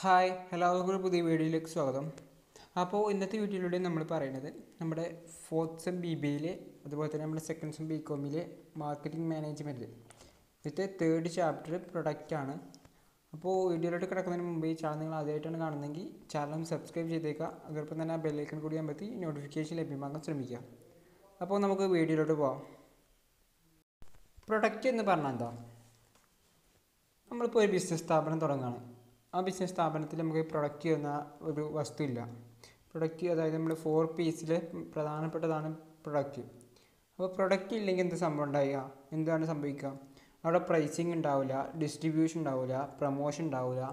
Hi എല്ലാവർക്കും ഒരു പുതിയ വീഡിയോയിലേക്ക് സ്വാഗതം. അപ്പോൾ ഇന്നത്തെ വീഡിയോയിലൂടെ നമ്മൾ പറയുന്നത് നമ്മുടെ ഫോർത്ത് സെം ബി എയിലെ അതുപോലെ തന്നെ നമ്മുടെ സെക്കൻഡ് സെം ബി കോമിലെ മാർക്കറ്റിംഗ് മാനേജ്മെന്റ് ഇതിന്റെ തേർഡ് ചാപ്റ്റർ പ്രൊഡക്റ്റാണ് അപ്പോൾ വീഡിയോയിലോട്ട് കിടക്കുന്നതിന് മുമ്പ് ഈ ചാനൽ നിങ്ങൾ ആദ്യമായിട്ടാണ് കാണുന്നതെങ്കിൽ ചാനൽ സബ്സ്ക്രൈബ് ചെയ്തേക്കുക. അതോടൊപ്പം തന്നെ ആ ബെല്ലൈക്കൺ കൂടി അമർത്തി നോട്ടിഫിക്കേഷൻ ലഭ്യമാക്കാൻ ശ്രമിക്കുക. അപ്പോൾ നമുക്ക് വീഡിയോയിലോട്ട് പോവാം. പ്രൊഡക്റ്റ് എന്ന് പറഞ്ഞാൽ എന്താ? നമ്മളിപ്പോൾ ഒരു ബിസിനസ് സ്ഥാപനം തുടങ്ങുകയാണ്. ആ ബിസിനസ് സ്ഥാപനത്തിൽ നമുക്ക് പ്രൊഡക്റ്റ് എന്ന ഒരു വസ്തു ഇല്ല. പ്രൊഡക്റ്റ് അതായത് നമ്മൾ ഫോർ പീസിൽ പ്രധാനപ്പെട്ടതാണ് പ്രൊഡക്റ്റ് അപ്പോൾ പ്രൊഡക്റ്റ് ഇല്ലെങ്കിൽ എന്ത് സംഭവം ഉണ്ടാവുക? എന്താണ് സംഭവിക്കുക? അവിടെ പ്രൈസിങ് ഉണ്ടാവില്ല ഡിസ്ട്രിബ്യൂഷൻ ഉണ്ടാവില്ല പ്രൊമോഷൻ ഉണ്ടാവില്ല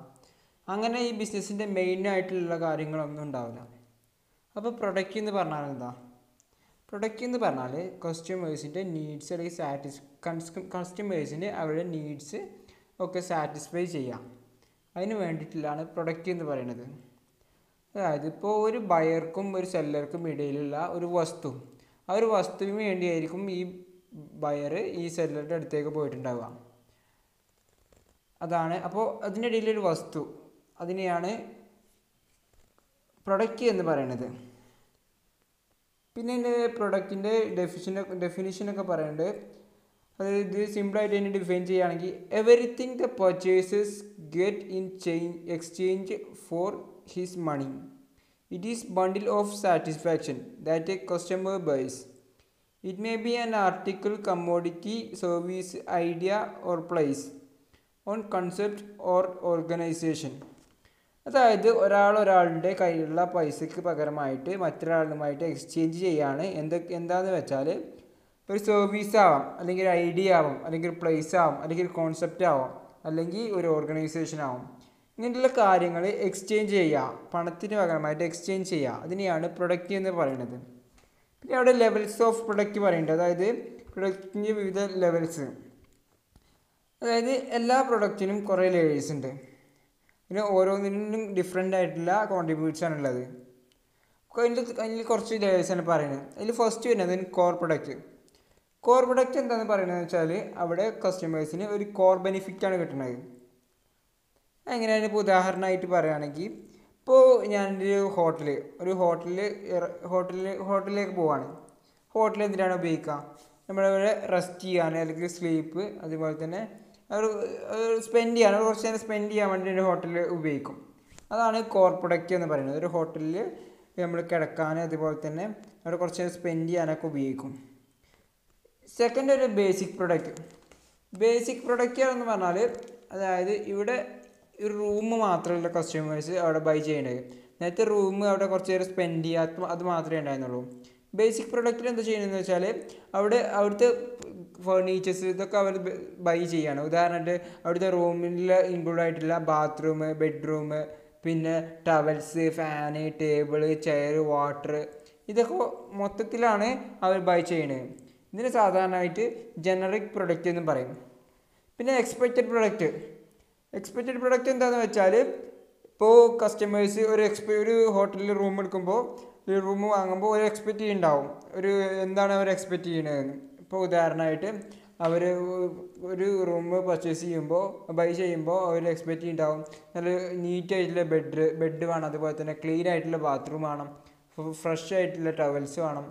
അങ്ങനെ ഈ ബിസിനസ്സിന്റെ മെയിനായിട്ടുള്ള കാര്യങ്ങളൊന്നും ഉണ്ടാവില്ല. അപ്പോൾ പ്രൊഡക്റ്റ് എന്ന് പറഞ്ഞാൽ എന്താ? പ്രൊഡക്റ്റ് എന്ന് പറഞ്ഞാൽ കസ്റ്റമേഴ്സിന്റെ നീഡ്സ് അല്ലെങ്കിൽ സാറ്റിസ് കസ്റ്റമേഴ്സിന്റെ അവരുടെ നീഡ്സ് ഒക്കെ സാറ്റിസ്ഫൈ ചെയ്യാം അതിന് വേണ്ടിയിട്ടുള്ളതാണ് പ്രൊഡക്റ്റ് എന്ന് പറയുന്നത്. അതായത് ഇപ്പോൾ ഒരു ബയർക്കും ഒരു സെല്ലർക്കും ഇടയിലുള്ള ഒരു വസ്തു. ആ ഒരു വസ്തുവിന് വേണ്ടിയായിരിക്കും ഈ ബയർ ഈ സെല്ലറുടെ അടുത്തേക്ക് പോയിട്ടുണ്ടാവുക. അതാണ്. അപ്പോൾ അതിനിടയിലൊരു വസ്തു. അതിനെയാണ് പ്രൊഡക്റ്റ് എന്ന് പറയുന്നത്. പിന്നെ എന്റെ പ്രൊഡക്റ്റിന്റെ ഡെഫിഷൻ ഡെഫിനിഷനൊക്കെ പറയുന്നുണ്ട് അതായത് ഇത് സിമ്പിളായിട്ട് തന്നെ ഡിഫൈൻ ചെയ്യുകയാണെങ്കിൽ everything the purchases get in change exchange for his money it is bundle of satisfaction that a customer buys it may be an article commodity service idea or place on concept or organisation അതായത് ഒരാൾ ഒരാളുടെ കയ്യിലുള്ള പൈസയ്ക്ക് പകരമായിട്ട് മറ്റൊരാളുമായിട്ട് exchange ചെയ്യാണ്. എന്തൊക്കെ എന്താണെന്ന് വെച്ചാൽ ഒരു സർവീസ് ആവാം അല്ലെങ്കിൽ ഒരു ഐഡിയ ആവാം അല്ലെങ്കിൽ ഒരു പ്ലേസ് ആവാം അല്ലെങ്കിൽ ഒരു കോൺസെപ്റ്റ് ആവാം അല്ലെങ്കിൽ ഒരു ഓർഗനൈസേഷൻ ആവാം. ഇങ്ങനെയുള്ള കാര്യങ്ങൾ എക്സ്ചേഞ്ച് ചെയ്യുക പണത്തിന് പകരമായിട്ട് എക്സ്ചേഞ്ച് ചെയ്യുക. അതിനെയാണ് പ്രൊഡക്റ്റ് എന്ന് പറയുന്നത്. പിന്നെ അവിടെ ലെവൽസ് ഓഫ് പ്രൊഡക്റ്റ് പറയുന്നുണ്ട്. അതായത് പ്രൊഡക്റ്റിന്റെ വിവിധ ലെവൽസ് അതായത് എല്ലാ പ്രൊഡക്റ്റിനും കുറേ ലെയേഴ്സ് ഉണ്ട്. പിന്നെ ഓരോന്നിനും ഡിഫറെന്റ് ആയിട്ടുള്ള കോൺട്രിബ്യൂട്ട്സ് ആണ് ഉള്ളത്. അതിൽ അതിൽ കുറച്ച് ലെയേഴ്സാണ് പറയുന്നത്. അതിൽ ഫസ്റ്റ് വരുന്നത് കോർ പ്രൊഡക്റ്റ് കോർ പ്രൊഡക്റ്റ് എന്താണെന്ന് പറയുന്നത് വെച്ചാൽ അവിടെ കസ്റ്റമേഴ്സിന് ഒരു കോർ ബെനിഫിറ്റാണ് കിട്ടുന്നത്. എങ്ങനെയാണ് ഇപ്പോൾ ഉദാഹരണമായിട്ട് പറയുകയാണെങ്കിൽ ഇപ്പോൾ ഞാനൊരു ഹോട്ടൽ ഒരു ഹോട്ടലിൽ ഹോട്ടലിൽ ഹോട്ടലിലേക്ക് പോവാണ്. ഹോട്ടൽ എന്തിനാണ് ഉപയോഗിക്കുക? നമ്മളിവിടെ റെസ്റ്റ് ചെയ്യാൻ അല്ലെങ്കിൽ സ്ലീപ്പ് അതുപോലെ തന്നെ ഒരു സ്പെൻഡ് ചെയ്യാൻ കുറച്ച് നേരം സ്പെൻഡ് ചെയ്യാൻ വേണ്ടി ഒരു ഹോട്ടലിൽ ഉപയോഗിക്കും. അതാണ് കോർ പ്രൊഡക്റ്റ് എന്ന് പറയുന്നത്. ഒരു ഹോട്ടലിൽ നമ്മൾ കിടക്കാൻ അതുപോലെ തന്നെ അവിടെ കുറച്ച് നേരം സ്പെൻഡ് ചെയ്യാനൊക്കെ ഉപയോഗിക്കും. സെക്കൻഡ് ഒരു ബേസിക് പ്രൊഡക്റ്റ് ബേസിക് പ്രൊഡക്റ്റ് എന്ന് പറഞ്ഞാൽ അതായത് ഇവിടെ ഒരു റൂം മാത്രമല്ല കസ്റ്റമേഴ്സ് അവിടെ ബൈ ചെയ്യേണ്ടത്. നേരത്തെ റൂം അവിടെ കുറച്ച് നേരം സ്പെൻഡ് ചെയ്യുക അത് മാത്രമേ ഉണ്ടായിരുന്നുള്ളൂ. ബേസിക് പ്രൊഡക്റ്റിൽ എന്താ ചെയ്യുന്നതെന്ന് വെച്ചാൽ അവിടെ അവിടുത്തെ ഫർണിച്ചേഴ്സ് ഇതൊക്കെ അവർ ബൈ ചെയ്യാണ്. ഉദാഹരണമായിട്ട് അവിടുത്തെ റൂമിൽ ഇൻക്ലൂഡ് ആയിട്ടുള്ള ബാത്റൂം ബെഡ്റൂം പിന്നെ towels fan table chair water ഇതൊക്കെ മൊത്തത്തിലാണ് അവർ ബൈ ചെയ്യണത്. ഇതിന് സാധാരണയായിട്ട് ജനറിക് പ്രൊഡക്റ്റ് എന്ന് പറയും. പിന്നെ എക്സ്പെക്റ്റഡ് പ്രൊഡക്റ്റ് എക്സ്പെക്റ്റഡ് പ്രൊഡക്റ്റ് എന്താണെന്ന് വെച്ചാൽ ഇപ്പോൾ കസ്റ്റമേഴ്സ് ഒരു എക്സ്പെ ഒരു ഹോട്ടലിൽ റൂം എടുക്കുമ്പോൾ ഒരു റൂം വാങ്ങുമ്പോൾ ഒരു എക്സ്പെക്റ്റ് ചെയ്യുന്നുണ്ടാവും ഒരു എന്താണ് അവർ എക്സ്പെക്റ്റ് ചെയ്യണതെന്ന് ഇപ്പോൾ ഉദാഹരണമായിട്ട് അവർ ഒരു റൂം പർച്ചേസ് ചെയ്യുമ്പോൾ ബൈ ചെയ്യുമ്പോൾ അവർ എക്സ്പെക്റ്റ് ചെയ്യുന്നുണ്ടാവും നല്ല നീറ്റ് ആയിട്ടുള്ള ബെഡ് ബെഡ് വേണം. അതുപോലെ തന്നെ ക്ലീൻ ആയിട്ടുള്ള ബാത്റൂം വേണം. ഫ്രഷ് ആയിട്ടുള്ള ടവൽസ് വേണം.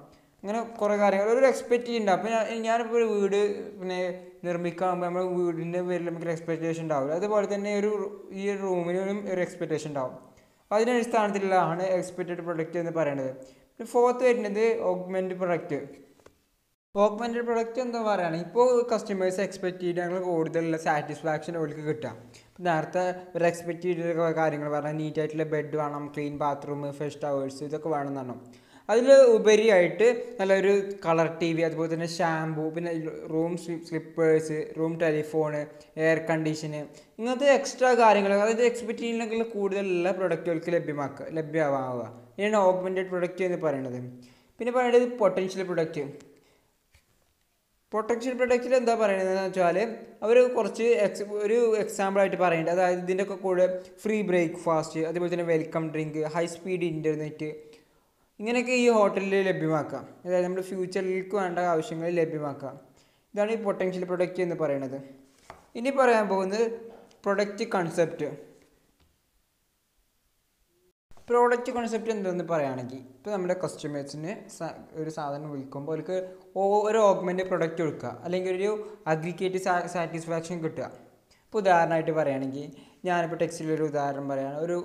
അങ്ങനെ കുറേ കാര്യങ്ങൾ. ഒരു എക്സ്പെക്റ്റ് ഉണ്ട് അപ്പോൾ ഞാൻ ഞാനിപ്പോൾ ഒരു വീട് പിന്നെ നിർമ്മിക്കാകുമ്പോൾ നമ്മുടെ വീടിന്റെ പേരിൽ നമുക്ക് എക്സ്പെക്റ്റേഷൻ ഉണ്ടാവില്ല അതുപോലെ തന്നെ ഒരു ഈ ഒരു റൂമിനും ഒരു എക്സ്പെക്റ്റേഷൻ ഉണ്ടാവും അതിന്റെ അടിസ്ഥാനത്തിലാണ് എക്സ്പെക്റ്റഡ് പ്രൊഡക്റ്റ് എന്ന് പറയുന്നത് പിന്നെ ഫോർത്ത് വരുന്നത് ഓഗ്മെന്റ് പ്രൊഡക്റ്റ് ഓഗ്മെന്റഡ് പ്രൊഡക്റ്റ് എന്താ പറയുകയാണ് ഇപ്പോൾ കസ്റ്റമേഴ്സ് എക്സ്പെക്ട് ചെയ്ത് ഞങ്ങൾ കൂടുതലുള്ള സാറ്റിസ്ഫാക്ഷൻ അവർക്ക് കിട്ടാം. നേരത്തെ ഒരു എക്സ്പെക്ട് ചെയ്തിട്ടുള്ള കാര്യങ്ങൾ പറഞ്ഞാൽ നീറ്റായിട്ടുള്ള ബെഡ് വേണം ക്ലീൻ ബാത്റൂം ഫ്രഷ് ടവേഴ്സ് ഇതൊക്കെ വേണം വേണമെന്നാണ് അതിൽ ഉപരിയായിട്ട് നല്ലൊരു കളർ ടി വി അതുപോലെ തന്നെ ഷാമ്പൂ പിന്നെ room slippers room telephone air condition ഇങ്ങനത്തെ എക്സ്ട്രാ കാര്യങ്ങൾ അതായത് എക്സ്പെക്ട് ചെയ്യുന്നതിനേക്കാൾ കൂടുതലുള്ള പ്രൊഡക്റ്റുകൾക്ക് ലഭ്യമാക്കുക ലഭ്യമാവുക. ഇതിനാണ് ഓഗ്മെന്റഡ് പ്രൊഡക്റ്റ് എന്ന് പറയുന്നത് പിന്നെ പറയുന്നത് പൊട്ടൻഷ്യൽ പ്രൊഡക്റ്റ് പൊട്ടൻഷ്യൽ പ്രൊഡക്റ്റിൽ എന്താ പറയുന്നത് വെച്ചാൽ അവർ കുറച്ച് എക്സ് ഒരു എക്സാമ്പിളായിട്ട് പറയുന്നുണ്ട് അതായത് ഇതിന്റെയൊക്കെ കൂടെ ഫ്രീ ബ്രേക്ക്ഫാസ്റ്റ് അതുപോലെ തന്നെ welcome drink high speed internet ഇങ്ങനെയൊക്കെ ഈ ഹോട്ടലിൽ ലഭ്യമാക്കാം. അതായത് നമ്മുടെ ഫ്യൂച്ചറിലേക്ക് വേണ്ട ആവശ്യങ്ങൾ ലഭ്യമാക്കാം. ഇതാണ് ഈ പൊട്ടൻഷ്യൽ പ്രൊഡക്റ്റ് എന്ന് പറയുന്നത്. ഇനി പറയാൻ പോകുന്നത് പ്രൊഡക്റ്റ് കൺസെപ്റ്റ് പ്രോഡക്റ്റ് കോൺസെപ്റ്റ് എന്തെന്ന് പറയുകയാണെങ്കിൽ ഇപ്പോൾ നമ്മുടെ കസ്റ്റമേഴ്സിന് ഒരു സാധനം വിൽക്കുമ്പോൾ അവർക്ക് ഒരു ഓഗ്മെന്റ് പ്രൊഡക്റ്റ് കൊടുക്കുക. അല്ലെങ്കിൽ ഒരു അഗ്രിഗേറ്റ് സാറ്റിസ്ഫാക്ഷൻ കിട്ടുക. ഇപ്പോൾ ഉദാഹരണമായിട്ട് പറയുകയാണെങ്കിൽ ഞാനിപ്പോൾ ടെക്സ്റ്റിൽ ഒരു ഉദാഹരണം പറയുകയാണ് ഒരു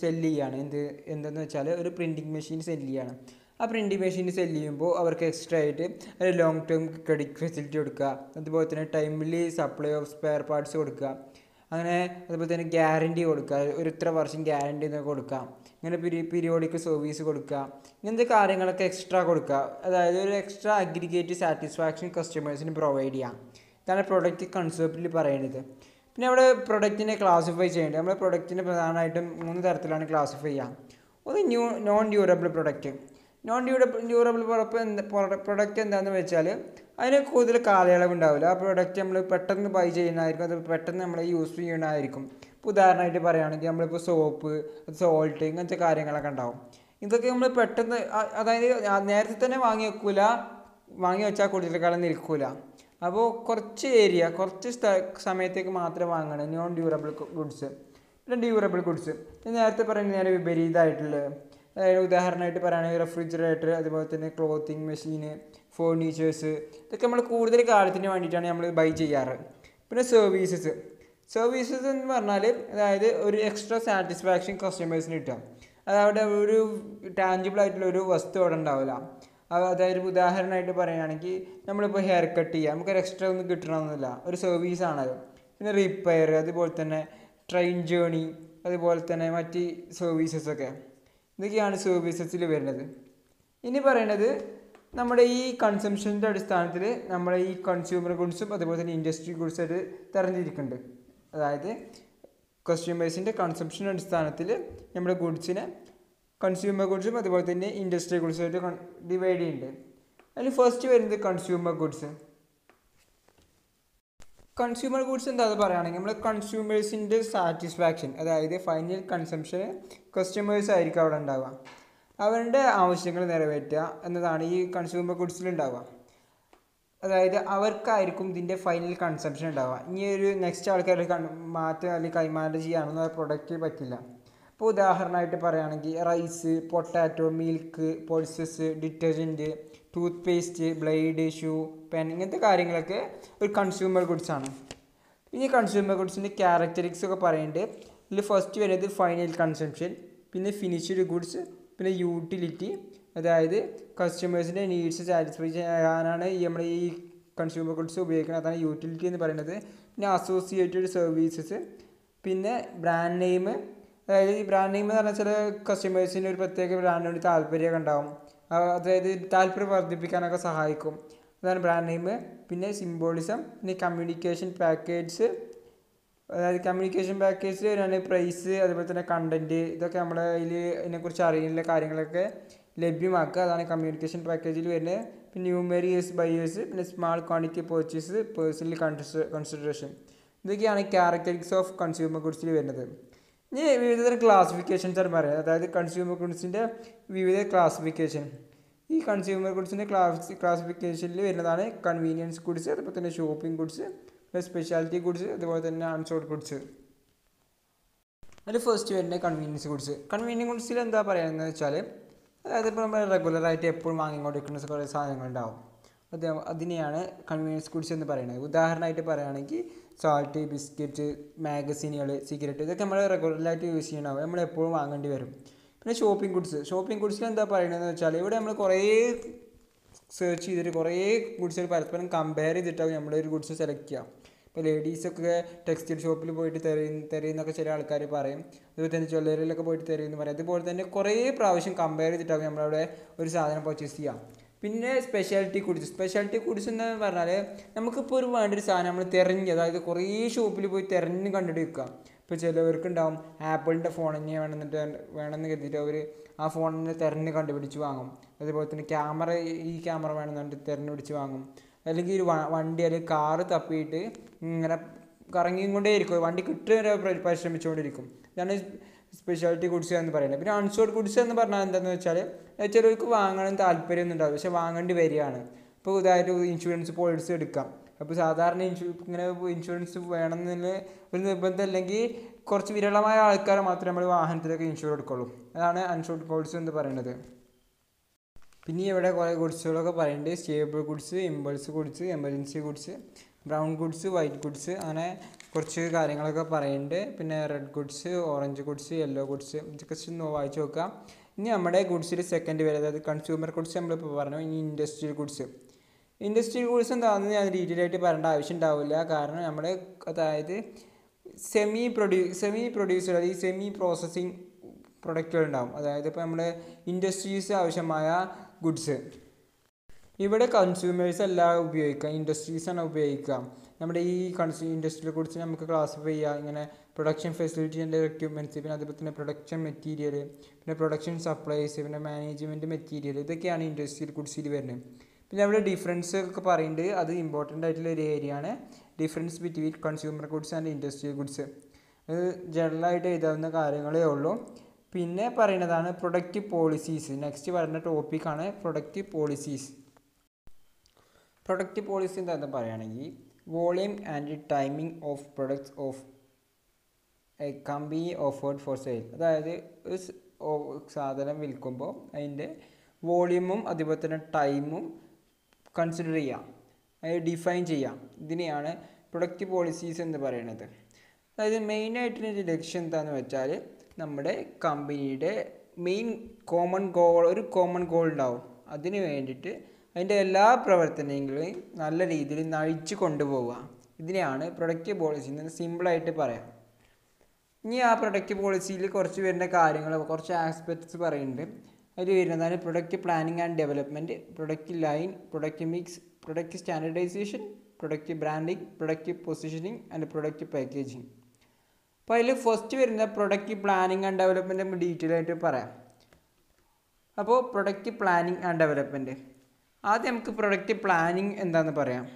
സെല്ല് ചെയ്യാണ്. എന്ത് എന്തെന്ന് വെച്ചാൽ ഒരു പ്രിന്റിങ് മെഷീൻ സെല്ല് ചെയ്യാണ്. ആ പ്രിന്റിങ് മെഷീൻ സെല്ല് ചെയ്യുമ്പോൾ അവർക്ക് എക്സ്ട്രാ ആയിട്ട് ഒരു ലോങ് ടേം ക്രെഡിറ്റ് ഫെസിലിറ്റി കൊടുക്കുക. അതുപോലെ തന്നെ timely supply of spare parts കൊടുക്കുക. അങ്ങനെ അതുപോലെ തന്നെ ഗ്യാരണ്ടി കൊടുക്കുക. ഒരു ഇത്ര വർഷം ഗ്യാരണ്ടി എന്നൊക്കെ കൊടുക്കുക. ഇങ്ങനെ പിരി പീരിയോഡിക് സർവീസ് കൊടുക്കുക. ഇങ്ങനത്തെ കാര്യങ്ങളൊക്കെ എക്സ്ട്രാ കൊടുക്കുക. അതായത് ഒരു എക്സ്ട്രാ അഗ്രിഗേറ്റ് സാറ്റിസ്ഫാക്ഷൻ കസ്റ്റമേഴ്സിന് പ്രൊവൈഡ് ചെയ്യാം. ഇതാണ് പ്രൊഡക്റ്റ് കൺസെപ്റ്റിൽ പറയുന്നത് പിന്നെ അവിടെ പ്രൊഡക്റ്റിനെ ക്ലാസിഫൈ ചെയ്യേണ്ടത്. നമ്മൾ പ്രൊഡക്റ്റിനെ പ്രധാനമായിട്ടും മൂന്ന് തരത്തിലാണ് ക്ലാസിഫൈ ചെയ്യുക ഒന്ന് new non durable product non durable durable product എന്താണെന്ന് വെച്ചാൽ അതിന് കൂടുതൽ കാലയളവ് ഉണ്ടാവില്ല. ആ പ്രൊഡക്റ്റ് നമ്മൾ പെട്ടെന്ന് ബൈ ചെയ്യുന്നതായിരിക്കും. അത് പെട്ടെന്ന് നമ്മൾ യൂസ് ചെയ്യണമായിരിക്കും ഇപ്പോൾ ഉദാഹരണമായിട്ട് പറയുകയാണെങ്കിൽ നമ്മളിപ്പോൾ സോപ്പ് സോൾട്ട് ഇങ്ങനത്തെ കാര്യങ്ങളൊക്കെ ഉണ്ടാവും. ഇതൊക്കെ നമ്മൾ പെട്ടെന്ന് അതായത് നേരത്തെ തന്നെ വാങ്ങി വെക്കൂല. വാങ്ങി വെച്ചാൽ കൂടുതൽ കാലം നിൽക്കൂല. അപ്പോൾ കുറച്ച് ഏരിയ കുറച്ച് സമയത്തേക്ക് മാത്രമേ വാങ്ങണം നോൺ ഡ്യൂറബിൾ ഗുഡ്സ് പിന്നെ ഡ്യൂറബിൾ ഗുഡ്സ് നേരത്തെ പറയുന്ന നേരെ വിപരീതമായിട്ടുള്ളത് അതായത് ഉദാഹരണമായിട്ട് പറയുകയാണെങ്കിൽ റെഫ്രിജറേറ്റർ അതുപോലെ തന്നെ ക്ലോത്തിങ് മെഷീന് ഫേർണിച്ചേഴ്സ് ഇതൊക്കെ നമ്മൾ കൂടുതൽ കാലത്തിന് വേണ്ടിയിട്ടാണ് നമ്മൾ ബൈ ചെയ്യാറ്. പിന്നെ സർവീസസ് സർവീസസ് എന്ന് പറഞ്ഞാൽ അതായത് ഒരു എക്സ്ട്രാ സാറ്റിസ്ഫാക്ഷൻ കസ്റ്റമേഴ്സിന് കിട്ടുക. അതവിടെ ഒരു ടാഞ്ചിബിൾ ആയിട്ടുള്ള ഒരു വസ്തു അവിടെ ഉണ്ടാവില്ല. അതായത് ഉദാഹരണമായിട്ട് പറയുകയാണെങ്കിൽ നമ്മളിപ്പോൾ ഹെയർ കട്ട് ചെയ്യുക നമുക്കൊരു എക്സ്ട്രാ ഒന്നും കിട്ടണമെന്നില്ല. ഒരു സർവീസ് സർവീസാണത് പിന്നെ റിപ്പയർ അതുപോലെ തന്നെ ട്രെയിൻ ജേണി അതുപോലെ തന്നെ മറ്റ് സർവീസസൊക്കെ ഇതൊക്കെയാണ് സർവീസസിൽ വരുന്നത്. ഇനി പറയുന്നത് നമ്മുടെ ഈ കൺസംഷന്റെ അടിസ്ഥാനത്തിൽ നമ്മുടെ ഈ കൺസ്യൂമർ ഗുഡ്സും അതുപോലെ തന്നെ ഇൻഡസ്ട്രി ഗുഡ്സ് അത് തരംതിരിക്കുന്നുണ്ട്. അതായത് കസ്റ്റമേഴ്സിന്റെ കൺസംഷൻ അടിസ്ഥാനത്തിൽ നമ്മുടെ ഗുഡ്സിനെ കൺസ്യൂമർ ഗുഡ്സും അതുപോലെ തന്നെ ഇൻഡസ്ട്രി ഗുഡ്സുമായിട്ട് ഡിവൈഡ് ചെയ്യുന്നുണ്ട് അതിൽ ഫസ്റ്റ് വരുന്നത് കൺസ്യൂമർ ഗുഡ്സ് കൺസ്യൂമർ ഗുഡ്സ് എന്താ പറയുകയാണെങ്കിൽ നമ്മൾ കൺസ്യൂമേഴ്സിന്റെ സാറ്റിസ്ഫാക്ഷൻ അതായത് ഫൈനൽ കൺസംഷൻ കസ്റ്റമേഴ്സ് ആയിരിക്കും അവിടെ ഉണ്ടാവുക. അവരുടെ ആവശ്യങ്ങൾ നിറവേറ്റുക എന്നതാണ് ഈ കൺസ്യൂമർ ഗുഡ്സിൽ ഉണ്ടാവുക. അതായത് അവർക്കായിരിക്കും ഇതിന്റെ ഫൈനൽ കൺസംഷൻ ഉണ്ടാവുക. ഇനി ഒരു നെക്സ്റ്റ് ആൾക്കാർ മാറ്റം അല്ലെങ്കിൽ കൈമാറ്റം ചെയ്യാനൊന്നും ആ പ്രൊഡക്റ്റ് പറ്റില്ല. ഇപ്പോൾ ഉദാഹരണമായിട്ട് പറയുകയാണെങ്കിൽ rice potato milk pulses detergent toothpaste blade shoe pen ഇങ്ങനത്തെ കാര്യങ്ങളൊക്കെ ഒരു കൺസ്യൂമർ ഗുഡ്സാണ് ഇനി കൺസ്യൂമർ ഗുഡ്സിന്റെ ക്യാരക്ടറിക്സ് ഒക്കെ പറയുന്നുണ്ട്. ഇതിൽ ഫസ്റ്റ് വരുന്നത് ഫൈനൽ കൺസംഷൻ പിന്നെ ഫിനിഷ്ഡ് ഗുഡ്സ് പിന്നെ യൂട്ടിലിറ്റി അതായത് കസ്റ്റമേഴ്സിന്റെ നീഡ്സ് സാറ്റിസ്ഫൈ ചെയ്യാനാണ് ഈ നമ്മൾ ഈ കൺസ്യൂമർ ഗുഡ്സ് ഉപയോഗിക്കുന്നത്. അതാണ് യൂട്ടിലിറ്റി എന്ന് പറയുന്നത്. പിന്നെ അസോസിയേറ്റഡ് സർവീസസ് പിന്നെ ബ്രാൻഡ് നെയിം അതായത് ഈ ബ്രാൻഡ് നെയിം എന്ന് പറഞ്ഞാൽ ചില കസ്റ്റമേഴ്സിന് ഒരു പ്രത്യേക ബ്രാൻഡിനോട് താല്പര്യമൊക്കെ ഉണ്ടാവും. അതായത് താല്പര്യം വർദ്ധിപ്പിക്കാനൊക്കെ സഹായിക്കും. അതാണ് ബ്രാൻഡ് നെയിം പിന്നെ സിംബോളിസം പിന്നെ കമ്മ്യൂണിക്കേഷൻ പാക്കേജ് അതായത് കമ്മ്യൂണിക്കേഷൻ പാക്കേജ് വരാണ് പ്രൈസ് അതുപോലെ തന്നെ കണ്ടന്റ് ഇതൊക്കെ നമ്മൾ അതിൽ ഇതിനെക്കുറിച്ച് അറിയുന്ന കാര്യങ്ങളൊക്കെ ലഭ്യമാക്കുക. അതാണ് കമ്മ്യൂണിക്കേഷൻ പാക്കേജിൽ വരുന്നത്. പിന്നെ ന്യൂമറിയസ് ബയേഴ്സ് പിന്നെ small quantity purchase personal consideration ഇതൊക്കെയാണ് ക്യാരക്ടറിക്സ് ഓഫ് കൺസ്യൂമർ ഗുഡ്സിൽ വരുന്നത്. ഇനി വിവിധ തരം ക്ലാസിഫിക്കേഷൻസ് ആണ് പറയുക അതായത് കൺസ്യൂമർ ഗുഡ്സിന്റെ വിവിധ ക്ലാസിഫിക്കേഷൻ ഈ കൺസ്യൂമർ ഗുഡ്സിന്റെ ക്ലാസ് ക്ലാസിഫിക്കേഷനിൽ വരുന്നതാണ് കൺവീനിയൻസ് ഗുഡ്സ് അതുപോലെ തന്നെ ഷോപ്പിംഗ് ഗുഡ്സ് പിന്നെ സ്പെഷ്യാലിറ്റി ഗുഡ്സ് അതുപോലെ തന്നെ അൺസോൾഡ് ഗുഡ്സ് അതിൽ ഫസ്റ്റ് വരുന്നത് കൺവീനിയൻസ് ഗുഡ്സ് കൺവീനിയൻസ് ഗുഡ്സിൽ എന്താ പറയുന്നത് വെച്ചാൽ അതായത് ഇപ്പോൾ നമ്മൾ റെഗുലറായിട്ട് എപ്പോഴും വാങ്ങിക്കൊണ്ടിരിക്കുന്ന കുറേ സാധനങ്ങളുണ്ടാവും. അത് അതിനെയാണ് കൺവീനിയൻസ് ഗുഡ്സ് എന്ന് പറയുന്നത്. ഉദാഹരണമായിട്ട് പറയുകയാണെങ്കിൽ സാൾട്ട് ബിസ്ക്കറ്റ് മാഗസീനുകൾ സിഗരറ്റ് ഇതൊക്കെ നമ്മൾ റെഗുലറായിട്ട് യൂസ് ചെയ്യണമാവും നമ്മൾ എപ്പോഴും വാങ്ങേണ്ടി വരും. പിന്നെ ഷോപ്പിംഗ് ഗുഡ്സ് ഷോപ്പിംഗ് ഗുഡ്സിൽ എന്താ പറയണതെന്ന് വെച്ചാൽ ഇവിടെ നമ്മൾ കുറേ സെർച്ച് ചെയ്തിട്ട് കുറേ ഗുഡ്സുകൾ പരസ്പരം കമ്പയർ ചെയ്തിട്ടാവും നമ്മളൊരു ഗുഡ്സ് സെലക്ട് ചെയ്യുക ഇപ്പോൾ ലേഡീസൊക്കെ ടെക്സ്റ്റൈൽ ഷോപ്പിൽ പോയിട്ട് തിരയും തിരയുന്നൊക്കെ ചില ആൾക്കാർ പറയും. അതുപോലെ തന്നെ ജ്വല്ലറിയിലൊക്കെ പോയിട്ട് തിരയുമെന്ന് പറയും. അതുപോലെ തന്നെ കുറേ പ്രാവശ്യം കമ്പയർ ചെയ്തിട്ടാവും നമ്മളവിടെ ഒരു സാധനം പർച്ചേസ് ചെയ്യാം. പിന്നെ സ്പെഷ്യാലിറ്റി കുടിച്ച് സ്പെഷ്യാലിറ്റി കുടിച്ച് എന്ന് പറഞ്ഞാൽ നമുക്കിപ്പോൾ ഒരു വേണ്ട ഒരു സാധനം നമ്മൾ തിരഞ്ഞ് അതായത് കുറേ ഷോപ്പിൽ പോയി തിരഞ്ഞ് കണ്ടിട്ട് വെക്കുക ഇപ്പോൾ ചിലവർക്ക് ഉണ്ടാവും ആപ്പിളിന്റെ ഫോൺ തന്നെ വേണമെന്നിട്ട് വേണമെന്ന് കരുതിയിട്ട് അവർ ആ ഫോണിനെ തിരഞ്ഞ് കണ്ടുപിടിച്ച് വാങ്ങും. അതുപോലെ തന്നെ ക്യാമറ ഈ ക്യാമറ വേണമെന്ന് തിരഞ്ഞ് പിടിച്ച് വാങ്ങും. അല്ലെങ്കിൽ ഒരു വണ്ടി അല്ലെങ്കിൽ കാറ് തപ്പിയിട്ട് ഇങ്ങനെ കറങ്ങിക്കൊണ്ടേയിരിക്കും. വണ്ടി കിട്ടുന്ന പരിശ്രമിച്ചുകൊണ്ടിരിക്കും. ഇതാണ് സ്പെഷ്യാലിറ്റി ഗുഡ്സ് എന്ന് പറയുന്നത്. പിന്നെ അൺസോൾഡ് ഗുഡ്സ് എന്ന് പറഞ്ഞാൽ എന്താണെന്ന് വെച്ചാൽ ചിലർക്ക് വാങ്ങണം താല്പര്യമൊന്നും ഉണ്ടാവും പക്ഷേ വാങ്ങേണ്ടി വരികയാണ്. ഇപ്പോൾ ഉദാഹരണം ഇൻഷുറൻസ് പോളിസി എടുക്കാം. അപ്പോൾ സാധാരണ ഇൻഷു ഇങ്ങനെ ഇൻഷുറൻസ് വേണമെന്ന് ഒരു നിർബന്ധം അല്ലെങ്കിൽ കുറച്ച് വിരളമായ ആൾക്കാരെ മാത്രമേ നമ്മൾ വാഹനത്തിലൊക്കെ ഇൻഷുർ എടുക്കുള്ളൂ. അതാണ് അൺഷുർഡ് ഗുഡ്സ് എന്ന് പറയുന്നത്. പിന്നെ ഇവിടെ കുറേ ഗുഡ്സുകളൊക്കെ പറയുന്നുണ്ട് stable goods impulse goods emergency goods brown goods white goods അങ്ങനെ കുറച്ച് കാര്യങ്ങളൊക്കെ പറയുന്നുണ്ട് പിന്നെ red goods orange goods yellow goods ഇതൊക്കെ ഒന്ന് വായിച്ച് നോക്കാം. ഇനി നമ്മുടെ ഗുഡ്സിൽ സെക്കൻഡ് വരെ അതായത് കൺസ്യൂമർ ഗുഡ്സ് നമ്മളിപ്പോൾ പറഞ്ഞു ഇനി ഇൻഡസ്ട്രിയൽ ഗുഡ്സ് ഇൻഡസ്ട്രിയൽ ഗുഡ്സ് എന്താണെന്ന് ഞാൻ ഡീറ്റെയിൽ ആയിട്ട് പറയേണ്ട ആവശ്യം ഉണ്ടാവില്ല കാരണം നമ്മുടെ അതായത് സെമി പ്രൊഡ്യൂ സെമി പ്രൊഡ്യൂസർ അതായത് സെമി പ്രോസസ്സിങ് പ്രൊഡക്റ്റുകൾ ഉണ്ടാവും അതായത് ഇപ്പോൾ നമ്മുടെ ഇൻഡസ്ട്രീസ് ആവശ്യമായ ഗുഡ്സ് ഇവിടെ കൺസ്യൂമേഴ്സ് എല്ലാം ഉപയോഗിക്കാം ഇൻഡസ്ട്രീസാണ് ഉപയോഗിക്കുക നമ്മുടെ ഈ കൺസ്യൂ ഇൻഡസ്ട്രിയെ കുറിച്ച് നമുക്ക് ക്ലാസിഫൈ ചെയ്യാം. ഇങ്ങനെ പ്രൊഡക്ഷൻ ഫെസിലിറ്റി ആൻഡ് പിന്നെ അതുപോലെ തന്നെ പ്രൊഡക്ഷൻ മെറ്റീരിയൽ പിന്നെ പ്രൊഡക്ഷൻ സപ്ലൈസ് പിന്നെ മാനേജ്മെന്റ് മെറ്റീരിയൽ ഇതൊക്കെയാണ് ഇൻഡസ്ട്രിയൽ ഗുഡ്സിൽ വരുന്നത്. പിന്നെ അവിടെ ഡിഫറൻസ് ഒക്കെ പറയുന്നുണ്ട് അത് ഇമ്പോർട്ടന്റ് ആയിട്ടുള്ള ഒരു ഏരിയ ആണ്. Difference between consumer goods and industrial goods അത് ജനറലായിട്ട് എഴുതാവുന്ന കാര്യങ്ങളേ ഉള്ളൂ. പിന്നെ പറയുന്നതാണ് പ്രൊഡക്റ്റ് പോളിസീസ് നെക്സ്റ്റ് പറയുന്ന ടോപ്പിക്കാണ് പ്രൊഡക്റ്റ് പോളിസീസ് പ്രൊഡക്റ്റ് പോളിസി എന്താണെന്ന് പറയുകയാണെങ്കിൽ volume and timing of products of a company offered for sale. അതായത് ഒരു സാധനം വിൽക്കുമ്പോൾ അതിന്റെ വോളിയമും അതുപോലെ തന്നെ ടൈമും കൺസിഡർ ചെയ്യാം. അതായത് ഡിഫൈൻ ചെയ്യാം. ഇതിനെയാണ് പ്രൊഡക്റ്റ് പോളിസീസ് എന്ന് പറയുന്നത്. അതായത് മെയിനായിട്ടുള്ള ലക്ഷ്യം എന്താണെന്ന് വെച്ചാൽ നമ്മുടെ കമ്പനിയുടെ മെയിൻ കോമൺ ഗോൾ ഒരു കോമൺ ഗോൾ ഉണ്ടാവും. അതിന് വേണ്ടിയിട്ട് അതിന്റെ എല്ലാ പ്രവർത്തനങ്ങളെയും നല്ല രീതിയിൽ നയിച്ചു കൊണ്ടുപോവുക. ഇതിനെയാണ് പ്രൊഡക്റ്റ് പോളിസി എന്ന് സിമ്പിളായിട്ട് പറയാം. ഇനി ആ പ്രൊഡക്റ്റ് പോളിസിയിൽ കുറച്ച് വരുന്ന കാര്യങ്ങൾ കുറച്ച് ആസ്പെക്ട്സ് പറയുന്നുണ്ട്. അതിൽ വരുന്നതാണ് product planning and development product line product mix product standardisation product branding product positioning and product packaging അപ്പോൾ അതിൽ ഫസ്റ്റ് വരുന്ന പ്രൊഡക്റ്റ് പ്ലാനിങ് ആൻഡ് ഡെവലപ്മെന്റ് നമുക്ക് ഡീറ്റെയിൽ ആയിട്ട് പറയാം. അപ്പോൾ പ്രൊഡക്റ്റ് പ്ലാനിങ് ആൻഡ് ഡെവലപ്മെന്റ് ആദ്യം നമുക്ക് പ്രൊഡക്റ്റ് പ്ലാനിങ് എന്താണെന്ന് പറയാം.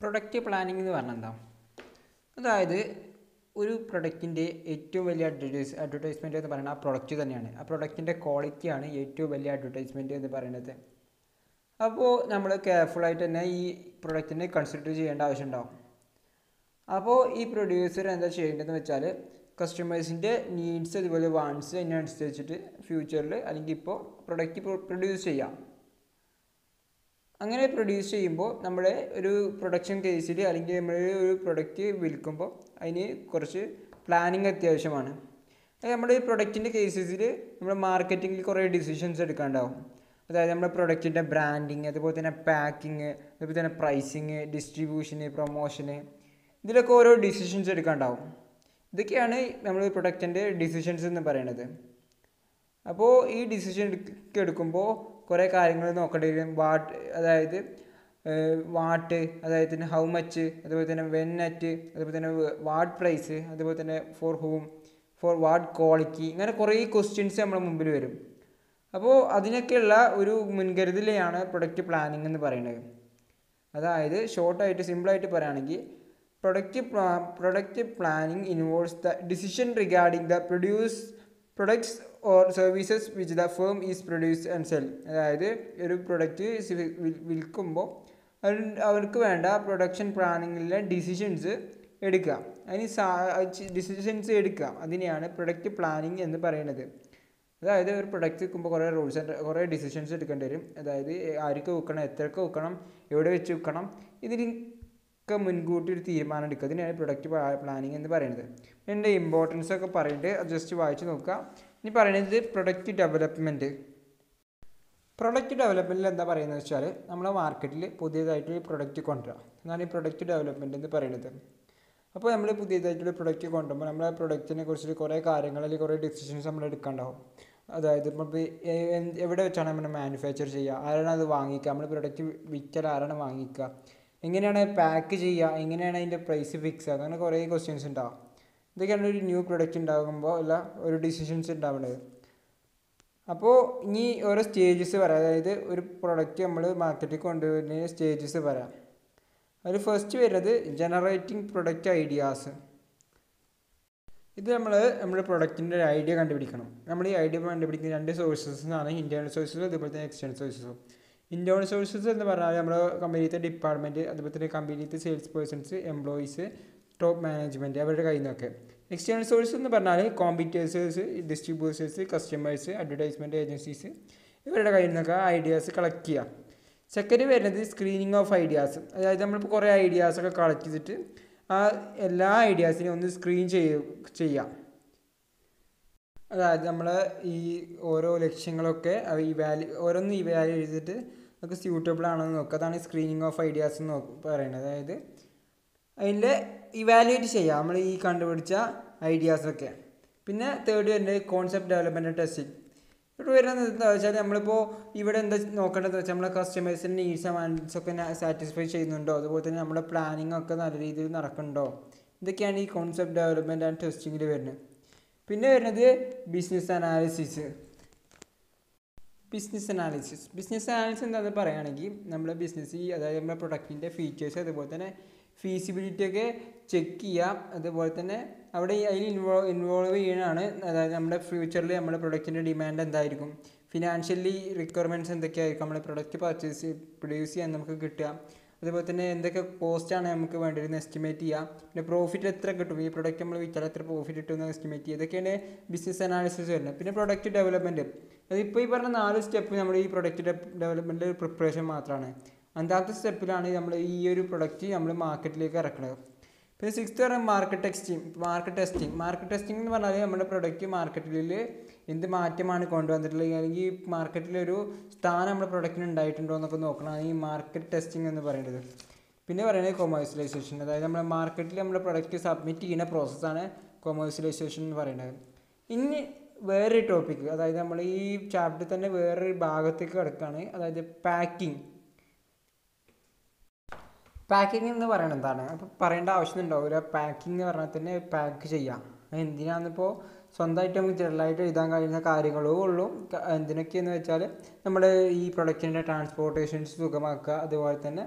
പ്രൊഡക്റ്റ് പ്ലാനിങ് എന്ന് പറഞ്ഞാൽ എന്താ? അതായത് ഒരു പ്രൊഡക്റ്റിന്റെ ഏറ്റവും വലിയ അഡ്വർടൈസ് അഡ്വർടൈസ്മെന്റ് എന്ന് പറയുന്നത് ആ പ്രൊഡക്റ്റ് തന്നെയാണ്. ആ പ്രൊഡക്റ്റിന്റെ ക്വാളിറ്റിയാണ് ഏറ്റവും വലിയ അഡ്വർടൈസ്മെന്റ് എന്ന് പറയുന്നത്. അപ്പോൾ നമ്മൾ കെയർഫുള്ളായിട്ട് തന്നെ ഈ പ്രൊഡക്റ്റിനെ കൺസിഡർ ചെയ്യേണ്ട ആവശ്യമുണ്ടാവും അപ്പോൾ ഈ പ്രൊഡ്യൂസർ എന്താ ചെയ്യേണ്ടതെന്ന് വെച്ചാൽ കസ്റ്റമേഴ്സിന്റെ നീഡ്സ് അതുപോലെ വാൺസ് അതിനനുസരിച്ചിട്ട് ഫ്യൂച്ചറിൽ അല്ലെങ്കിൽ ഇപ്പോൾ പ്രൊഡക്റ്റ് പ്രൊഡ്യൂസ് ചെയ്യാം. അങ്ങനെ പ്രൊഡ്യൂസ് ചെയ്യുമ്പോൾ നമ്മുടെ ഒരു പ്രൊഡക്ഷൻ കേസിൽ അല്ലെങ്കിൽ നമ്മൾ ഒരു പ്രൊഡക്റ്റ് വിൽക്കുമ്പോൾ അതിന് കുറച്ച് പ്ലാനിങ് അത്യാവശ്യമാണ്. അത് നമ്മുടെ ഈ പ്രൊഡക്റ്റിന്റെ കേസസിൽ നമ്മൾ മാർക്കറ്റിങ്ങിൽ കുറേ ഡിസിഷൻസ് എടുക്കാണ്ടാവും. അതായത് നമ്മുടെ പ്രൊഡക്റ്റിന്റെ ബ്രാൻഡിങ് അതുപോലെ തന്നെ പാക്കിങ് അതുപോലെ തന്നെ പ്രൈസിങ് ഡിസ്ട്രിബ്യൂഷന് പ്രൊമോഷന് ഇതിലൊക്കെ ഓരോ ഡിസിഷൻസ് എടുക്കാണ്ടാവും. ഇതൊക്കെയാണ് നമ്മൾ പ്രൊഡക്റ്റിന്റെ ഡിസിഷൻസ് എന്ന് പറയുന്നത് അപ്പോൾ ഈ ഡിസിഷൻ എടുക്കുമ്പോൾ കുറേ കാര്യങ്ങൾ നോക്കേണ്ടി വരും. വാട്ട് അതായത് വാട്ട് അതായത് തന്നെ ഹൗ മച്ച് അതുപോലെ തന്നെ വെൻ അറ്റ് അതുപോലെ തന്നെ വാട്ട് പ്രൈസ് അതുപോലെ തന്നെ for whom for what quality ഇങ്ങനെ കുറേ ക്വസ്റ്റ്യൻസ് നമ്മുടെ മുമ്പിൽ വരും. അപ്പോൾ അതിനൊക്കെയുള്ള ഒരു മുൻകരുതലെയാണ് പ്രൊഡക്റ്റ് പ്ലാനിങ് എന്ന് പറയുന്നത്. അതായത് ഷോർട്ടായിട്ട് സിമ്പിളായിട്ട് പറയുകയാണെങ്കിൽ product product planning involves the decision regarding the produce products or services which the firm is produce and sell അതായത് ഒരു പ്രൊഡക്റ്റ് വിൽക്കുമ്പോൾ അവർക്ക് വേണ്ട പ്രൊഡക്ഷൻ പ്ലാനിങ്ങിലെ ഡിസിഷൻസ് എടുക്കുക. അതിന് ഡിസിഷൻസ് എടുക്കുക. അതിനെയാണ് പ്രൊഡക്റ്റ് പ്ലാനിങ് എന്ന് പറയുന്നത്. അതായത് ഒരു പ്രൊഡക്റ്റ് വിൽക്കുമ്പോൾ കുറേ റൂൾസ് ആൻഡ് കുറേ ഡിസിഷൻസ് എടുക്കേണ്ടി വരും. അതായത് ആർക്ക് വിൽക്കണം എത്രക്ക് വിൽക്കണം എവിടെ വെച്ച് വിൽക്കണം ഇതിനൊക്കെ മുൻകൂട്ടി ഒരു തീരുമാനം എടുക്കുക. അതിനാണ് പ്രൊഡക്റ്റ് പ്ലാനിങ് എന്ന് പറയുന്നത്. ഇതിന്റെ ഇമ്പോർട്ടൻസ് ഒക്കെ പറഞ്ഞിട്ട് ജസ്റ്റ് വായിച്ച് നോക്കുക. ഇനി പറയുന്നത് പ്രൊഡക്റ്റ് ഡെവലപ്മെന്റ് പ്രൊഡക്റ്റ് ഡെവലപ്മെന്റിൽ എന്താ പറയുന്നത് വെച്ചാൽ നമ്മൾ മാർക്കറ്റിൽ പുതിയതായിട്ടൊരു പ്രൊഡക്റ്റ് കൊണ്ടുവരിക എന്നാണ് ഈ പ്രൊഡക്റ്റ് ഡെവലപ്മെന്റ് എന്ന് പറയുന്നത്. അപ്പോൾ നമ്മൾ പുതിയതായിട്ടൊരു പ്രൊഡക്റ്റ് കൊണ്ടുവരുമ്പോൾ നമ്മൾ ആ പ്രൊഡക്റ്റിനെ കുറിച്ച് കുറേ കാര്യങ്ങൾ അല്ലെങ്കിൽ കുറേ ഡിസിഷൻസ് നമ്മൾ എടുക്കേണ്ടാവും. അതായത് ഇപ്പോൾ എവിടെ വെച്ചാണ് നമ്മൾ മാനുഫാക്ചർ ചെയ്യുക? ആരാണ് അത് വാങ്ങിക്കുക? നമ്മൾ പ്രൊഡക്റ്റ് വിറ്റാൽ ആരാണ് വാങ്ങിക്കുക? എങ്ങനെയാണ് പാക്ക് ചെയ്യുക? എങ്ങനെയാണ് അതിന്റെ പ്രൈസ് ഫിക്സ് ചെയ്യുക? അങ്ങനെ കുറേ ക്വസ്റ്റ്യൻസ് ഉണ്ടാവും. ഇതൊക്കെയാണ് ഒരു ന്യൂ പ്രൊഡക്റ്റ് ഉണ്ടാകുമ്പോൾ അല്ല ഒരു ഡിസിഷൻസ് ഉണ്ടാവേണ്ടത് അപ്പോൾ ഇനി ഓരോ സ്റ്റേജസ് പറയാം. അതായത് ഒരു പ്രൊഡക്റ്റ് നമ്മൾ മാർക്കറ്റിൽ കൊണ്ടുവരുന്ന സ്റ്റേജസ് പറയാം. അതിൽ ഫസ്റ്റ് വരുന്നത് ജനറേറ്റിംഗ് പ്രൊഡക്റ്റ് ഐഡിയാസ് ഇത് നമ്മൾ നമ്മുടെ പ്രൊഡക്റ്റിന്റെ ഒരു ഐഡിയ കണ്ടുപിടിക്കണം. നമ്മൾ ഈ ഐഡിയ കണ്ടുപിടിക്കുന്ന രണ്ട് സോഴ്സസ് ആണ് ഇന്റേണൽ സോഴ്സസും അതുപോലെ തന്നെ എക്സ്റ്റേണൽ സോഴ്സസും ഇന്റേണൽ സോഴ്സസ് എന്ന് പറഞ്ഞാൽ നമ്മുടെ കമ്പനിയിലത്തെ ഡിപ്പാർട്ട്മെന്റ് അതുപോലെ തന്നെ കമ്പനിയിലത്തെ sales persons employees top management അവരുടെ കയ്യിൽ നിന്നൊക്കെ. എക്സ്റ്റേണൽ സോഴ്സ് എന്ന് പറഞ്ഞാൽ competitors distributors customers advertisement agencies ഇവരുടെ കയ്യിൽ നിന്നൊക്കെ ഐഡിയാസ് കളക്ട് ചെയ്യുക സെക്കൻഡ് വരുന്നത് സ്ക്രീനിങ് ഓഫ് ഐഡിയാസ് അതായത് നമ്മളിപ്പോൾ കുറേ ഐഡിയാസൊക്കെ കളക്ട് ചെയ്തിട്ട് ആ എല്ലാ ഐഡിയാസിനെയും ഒന്ന് സ്ക്രീൻ ചെയ്യ അതായത് നമ്മൾ ഈ ഓരോ ലക്ഷ്യങ്ങളൊക്കെ ഈ ഓരോന്ന് ഈ വാല്യൂ നമുക്ക് സ്യൂട്ടബിൾ ആണെന്ന് നോക്കുക അതാണ് സ്ക്രീനിങ് ഓഫ് ഐഡിയാസ് എന്ന് പറയുന്നത്. അതായത് അതിന്റെ ഇവാലുവേറ്റ് ചെയ്യുക നമ്മൾ ഈ കണ്ടുപിടിച്ച ഐഡിയാസൊക്കെ പിന്നെ തേർഡ് വരുന്നത് കോൺസെപ്റ്റ് ഡെവലപ്മെന്റ് ടെസ്റ്റിംഗ് ഇവിടെ വരുന്നത് എന്താ വെച്ചാൽ നമ്മളിപ്പോൾ ഇവിടെ എന്താ നോക്കേണ്ടത് വെച്ചാൽ നമ്മളെ കസ്റ്റമേഴ്സിന്റെ നീഡ്സ് ആൻഡ് ഒക്കെ സാറ്റിസ്ഫൈ ചെയ്യുന്നുണ്ടോ? അതുപോലെ തന്നെ നമ്മുടെ പ്ലാനിങ് ഒക്കെ നല്ല രീതിയിൽ നടക്കുന്നുണ്ടോ? ഇതൊക്കെയാണ് ഈ കോൺസെപ്റ്റ് ഡെവലപ്മെന്റ് ആൻഡ് ടെസ്റ്റിങ്ങിൽ വരുന്നത്. പിന്നെ വരുന്നത് business analysis business analysis business analysis എന്താണെന്ന് പറയുകയാണെങ്കിൽ നമ്മുടെ ബിസിനസ് അതായത് നമ്മുടെ പ്രൊഡക്റ്റിന്റെ ഫീച്ചേഴ്സ് അതുപോലെ തന്നെ ഫീസിബിലിറ്റി ഒക്കെ ചെക്ക് ചെയ്യാം. അതുപോലെ തന്നെ അവിടെ അതിൽ ഇൻവോൾവ് ഇൻവോൾവ് ചെയ്യണതാണ് അതായത് നമ്മുടെ ഫ്യൂച്ചറിൽ നമ്മുടെ പ്രൊഡക്റ്റിന്റെ ഡിമാൻഡ് എന്തായിരിക്കും? ഫിനാൻഷ്യലി റിക്വയർമെന്റ്സ് എന്തൊക്കെയായിരിക്കും? നമ്മുടെ പ്രൊഡക്റ്റ് പർച്ചേസ് പ്രൊഡ്യൂസ് ചെയ്യാൻ നമുക്ക് കിട്ടുക. അതുപോലെ തന്നെ എന്തൊക്കെ കോസ്റ്റാണ് നമുക്ക് വേണ്ടിയിരുന്ന എസ്റ്റിമേറ്റ് ചെയ്യുക പിന്നെ പ്രോഫിറ്റ് എത്ര കിട്ടും? ഈ പ്രൊഡക്റ്റ് നമ്മൾ വിറ്റാൽ എത്ര പ്രോഫിറ്റ് കിട്ടുമെന്ന് എസ്റ്റിമേറ്റ് ചെയ്യുക ഇതൊക്കെയാണ് ബിസിനസ് അനാലിസിസ് വരുന്നത്. പിന്നെ പ്രൊഡക്റ്റ് ഡെവലപ്മെന്റ് അതിപ്പോൾ ഈ പറഞ്ഞ നാല് സ്റ്റെപ്പ് നമ്മൾ ഈ പ്രൊഡക്റ്റ് ഡെവലപ്മെന്റ് പ്രിപ്പറേഷൻ മാത്രമാണ്. അഞ്ചാമത്തെ സ്റ്റെപ്പിലാണ് നമ്മൾ ഈ ഒരു പ്രൊഡക്റ്റ് നമ്മൾ മാർക്കറ്റിലേക്ക് ഇറക്കുന്നത് പിന്നെ സിക്സ്ത് പറയുന്നത് market testing market testing market testing എന്ന് പറഞ്ഞാൽ നമ്മുടെ പ്രൊഡക്റ്റ് മാർക്കറ്റിൽ എന്ത് മാറ്റമാണ് കൊണ്ടുവന്നിട്ടുള്ളത്? അല്ലെങ്കിൽ മാർക്കറ്റിലൊരു സ്ഥാനം നമ്മുടെ പ്രൊഡക്റ്റിന് ഉണ്ടായിട്ടുണ്ടോ എന്നൊക്കെ നോക്കണം. ഈ മാർക്കറ്റ് ടെസ്റ്റിംഗ് എന്ന് പറയുന്നത് പിന്നെ പറയുന്നത് കൊമേഴ്സ്യലൈസേഷൻ അതായത് നമ്മുടെ മാർക്കറ്റിൽ നമ്മുടെ പ്രൊഡക്റ്റ് സബ്മിറ്റ് ചെയ്യുന്ന പ്രോസസ്സാണ് കൊമേഴ്സ്യലൈസേഷൻ എന്ന് പറയുന്നത് ഇനി വേറൊരു ടോപ്പിക്ക് അതായത് നമ്മൾ ഈ ചാപ്റ്ററിൽ തന്നെ വേറൊരു ഭാഗത്തേക്ക് കിടക്കുകയാണ് അതായത് പാക്കിംഗ് പാക്കിംഗ് എന്ന് പറയുന്നത് എന്താണ്? അപ്പോൾ പറയേണ്ട ആവശ്യമുണ്ടോ? ഒരു പാക്കിംഗ് എന്ന് പറഞ്ഞാൽ തന്നെ പാക്ക് ചെയ്യാം. എന്തിനാണെന്നിപ്പോൾ സ്വന്തമായിട്ട് നമുക്ക് ജനറലായിട്ട് എഴുതാൻ കഴിയുന്ന കാര്യങ്ങളോ ഉള്ളൂ. എന്തിനൊക്കെയെന്ന് വെച്ചാൽ നമ്മൾ ഈ പ്രൊഡക്റ്റിന്റെ ട്രാൻസ്പോർട്ടേഷൻ സുഖമാക്കുക അതുപോലെ തന്നെ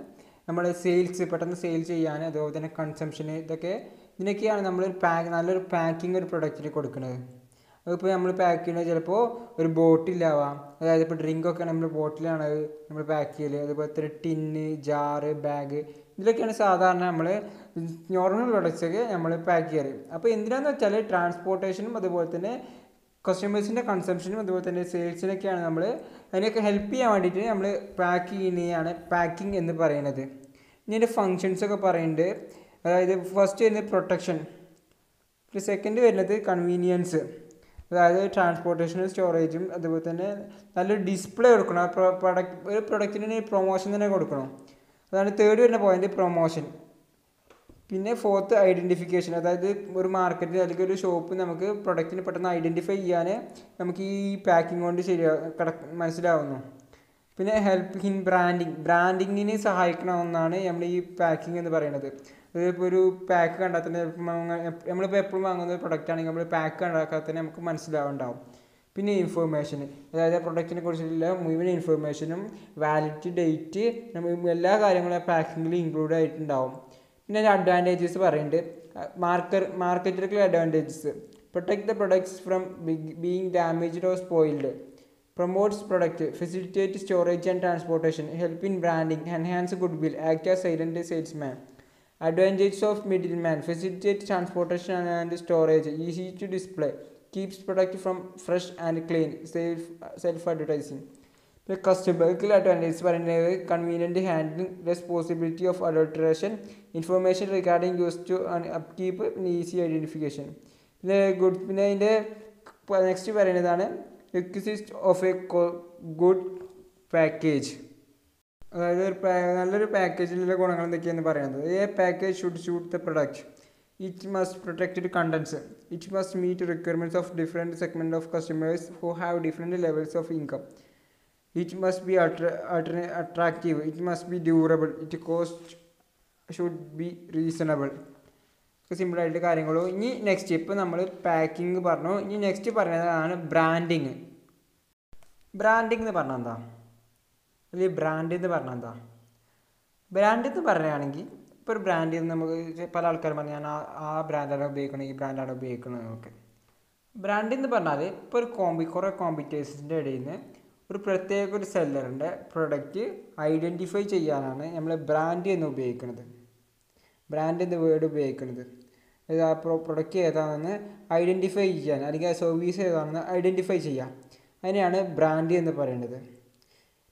നമ്മൾ സെയിൽസ് പെട്ടെന്ന് സെയിൽ ചെയ്യാൻ അതുപോലെ തന്നെ കൺസംഷന് ഇതൊക്കെ ഇതിനൊക്കെയാണ് നമ്മൾ പാക്ക് നല്ലൊരു പാക്കിംഗ് ഒരു പ്രൊഡക്റ്റിന് കൊടുക്കുന്നത്. അതിപ്പോൾ നമ്മൾ പാക്ക് ചെയ്യുന്നത് ചിലപ്പോൾ ഒരു ബോട്ടിലാവാം. അതായത് ഇപ്പോൾ ഡ്രിങ്കൊക്കെ നമ്മൾ ബോട്ടിലാണ് നമ്മൾ പാക്ക് ചെയ്യൽ അതുപോലെ തന്നെ ടിന്ന് ജാറ് ബാഗ് ഇതിലൊക്കെയാണ് സാധാരണ നമ്മൾ നോർമൽ പ്രൊഡക്ട്സൊക്കെ നമ്മൾ പാക്ക് ചെയ്യാറ്. അപ്പോൾ എന്തിനാന്ന് വെച്ചാൽ ട്രാൻസ്പോർട്ടേഷനും അതുപോലെ തന്നെ കസ്റ്റമേഴ്സിന്റെ കൺസംഷനും അതുപോലെ തന്നെ സെയിൽസിനൊക്കെയാണ് നമ്മൾ അതിനൊക്കെ ഹെൽപ്പ് ചെയ്യാൻ വേണ്ടിയിട്ട് നമ്മൾ പാക്ക് ചെയ്യുന്നതാണ് പാക്കിംഗ് എന്ന് പറയുന്നത്. ഇനി ഫങ്ഷൻസ് ഫങ്ഷൻസൊക്കെ പറയുന്നുണ്ട് അതായത് ഫസ്റ്റ് വരുന്നത് പ്രൊട്ടക്ഷൻ സെക്കൻഡ് വരുന്നത് കൺവീനിയൻസ് അതായത് ട്രാൻസ്പോർട്ടേഷനും സ്റ്റോറേജും അതുപോലെ തന്നെ നല്ലൊരു ഡിസ്പ്ലേ കൊടുക്കണം. പ്രൊഡക്റ്റ് ഒരു പ്രൊഡക്റ്റിന് പ്രൊമോഷൻ തന്നെ കൊടുക്കണം. അതാണ് തേർഡ് വരുന്ന പോയിന്റ് പ്രൊമോഷൻ പിന്നെ ഫോർത്ത് ഐഡന്റിഫിക്കേഷൻ അതായത് ഒരു മാർക്കറ്റിൽ അല്ലെങ്കിൽ ഒരു ഷോപ്പ് നമുക്ക് പ്രൊഡക്റ്റിന് പെട്ടെന്ന് ഐഡന്റിഫൈ ചെയ്യാൻ നമുക്ക് ഈ പാക്കിംഗ് കൊണ്ട് ശരിയാ കട മനസ്സിലാവുന്നു. പിന്നെ ഹെൽപ്പ് ഇൻ ബ്രാൻഡിങ് ബ്രാൻഡിങ്ങിന് സഹായിക്കണം എന്നാണ് നമ്മൾ ഈ പാക്കിംഗ് എന്ന് പറയുന്നത്. ഇപ്പോൾ ഒരു പാക്ക് കണ്ടാൽ തന്നെ നമ്മളിപ്പോൾ എപ്പോഴും വാങ്ങുന്ന ഒരു പ്രൊഡക്റ്റ് ആണെങ്കിൽ നമ്മൾ പാക്ക് കണ്ടാൽ തന്നെ നമുക്ക് മനസ്സിലാവുണ്ടാവും. പിന്നെ ഇൻഫോർമേഷൻ അതായത് പ്രൊഡക്റ്റിനെ കുറിച്ചുള്ള മുഴുവൻ ഇൻഫോർമേഷനും വാലിഡിറ്റി ഡേറ്റ് നമ്മൾ എല്ലാ കാര്യങ്ങളും പാക്കിങ്ങിൽ ഇൻക്ലൂഡ് ആയിട്ടുണ്ടാവും. പിന്നെ അഡ്വാന്റേജസ് പറയുന്നുണ്ട് marker മാർക്കറ്റിലേക്കുള്ള advantages protect the products from being damaged or spoiled promotes product facilitate storage and transportation help in branding enhance goodwill act as silent salesman advantages of middleman facilitate transportation and storage easy to display keeps product from fresh and clean safe self advertising പിന്നെ കസ്റ്റമർക്ക് advantage പറയുന്നത് convenient handling less possibility of adulteration information regarding use to upkeep easy identification പിന്നെ good പിന്നെ അതിന്റെ next പറയുന്നതാണ് requisites of a good package അതായത് ഒരു നല്ലൊരു പാക്കേജിലുള്ള ഗുണങ്ങൾ എന്തൊക്കെയാണെന്ന് പറയുന്നത്. A package should shoot the product it must protect the contents it must meet requirements of different segment of customers who have different levels of income it must be attra- attra- attractive it must be durable it cost should be reasonable സിമ്പിളായിട്ട് കാര്യങ്ങളോ ഇനി next ഇപ്പോൾ നമ്മൾ packing പറഞ്ഞു ഇനി next പറയുന്നതാണ് branding branding എന്ന് പറഞ്ഞാൽ എന്താ അല്ലെങ്കിൽ ബ്രാൻഡ് എന്ന് പറഞ്ഞാൽ എന്താ ബ്രാൻഡ് എന്ന് പറയുകയാണെങ്കിൽ ഇപ്പോൾ ഒരു ബ്രാൻഡിൽ നമുക്ക് പല ആൾക്കാരും പറഞ്ഞു ഞാൻ ആ ബ്രാൻഡാണ് ഉപയോഗിക്കുന്നത് ഈ ബ്രാൻഡാണ് ഉപയോഗിക്കുന്നത് എന്നൊക്കെ ബ്രാൻഡ് എന്ന് പറഞ്ഞാൽ ഇപ്പോൾ ഒരു കോമ്പി കുറേ കോമ്പറ്റേഴ്സിന്റെ ഇടയിൽ നിന്ന് ഒരു പ്രത്യേക ഒരു സെല്ലറിന്റെ പ്രൊഡക്റ്റ് ഐഡന്റിഫൈ ചെയ്യാനാണ് നമ്മൾ ബ്രാൻഡ് എന്ന് ഉപയോഗിക്കുന്നത് ബ്രാൻഡ് എന്ന വേർഡ് ഉപയോഗിക്കുന്നത് ആ പ്രൊ പ്രൊഡക്റ്റ് ഏതാണെന്ന് ഐഡന്റിഫൈ ചെയ്യാൻ അല്ലെങ്കിൽ ആ സർവീസ് ഏതാണെന്ന് ഐഡന്റിഫൈ ചെയ്യാം അതിനെയാണ് ബ്രാൻഡ് എന്ന് പറയുന്നത്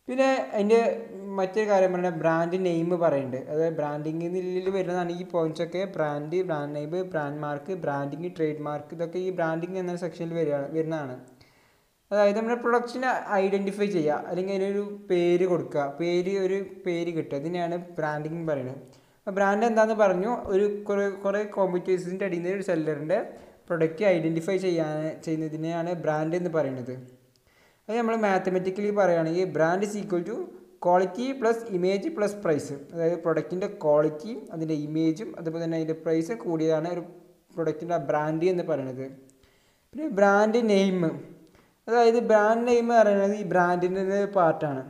പിന്നെ അതിന്റെ മറ്റൊരു കാര്യം പറഞ്ഞാൽ ബ്രാൻഡ് നെയിം പറയുന്നുണ്ട്. അതായത് ബ്രാൻഡിങ്ങിൽ വരുന്നതാണ് ഈ പോയിന്റ്സ് ഒക്കെ. Brand brand name brand mark branding trademark ഇതൊക്കെ ഈ ബ്രാൻഡിങ് എന്ന സെക്ഷനിൽ വരികയാണ് വരുന്നതാണ്. അതായത് നമ്മുടെ പ്രൊഡക്റ്റിനെ ഐഡന്റിഫൈ ചെയ്യുക. അല്ലെങ്കിൽ അതിനൊരു പേര് കൊടുക്കുക. പേര് ഒരു പേര് കിട്ടുക. ഇതിനെയാണ് ബ്രാൻഡിങ് പറയുന്നത്. അപ്പോൾ ബ്രാൻഡ് എന്താണെന്ന് പറഞ്ഞു? ഒരു കുറേ കുറേ കോമ്പറ്റീഷൻസിന്റെ അടിയിൽ നിന്ന് ഒരു സെല്ലറിന്റെ പ്രൊഡക്റ്റ് ഐഡന്റിഫൈ ചെയ്യാൻ ചെയ്യുന്നതിനെയാണ് ബ്രാൻഡ് എന്ന് പറയുന്നത്. അത് നമ്മൾ മാത്തമെറ്റിക്കലി പറയുകയാണെങ്കിൽ brand is equal to quality plus image plus price അതായത് പ്രൊഡക്റ്റിന്റെ ക്വാളിറ്റിയും അതിന്റെ ഇമേജും അതുപോലെ തന്നെ അതിന്റെ പ്രൈസ് കൂടിയതാണ് ഒരു പ്രൊഡക്റ്റിന്റെ ബ്രാൻഡ് എന്ന് പറയുന്നത്. പിന്നെ ബ്രാൻഡ് നെയിം അതായത് ബ്രാൻഡ് നെയിം എന്ന് പറയുന്നത് ഈ ബ്രാൻഡിന്റെ പാർട്ടാണ്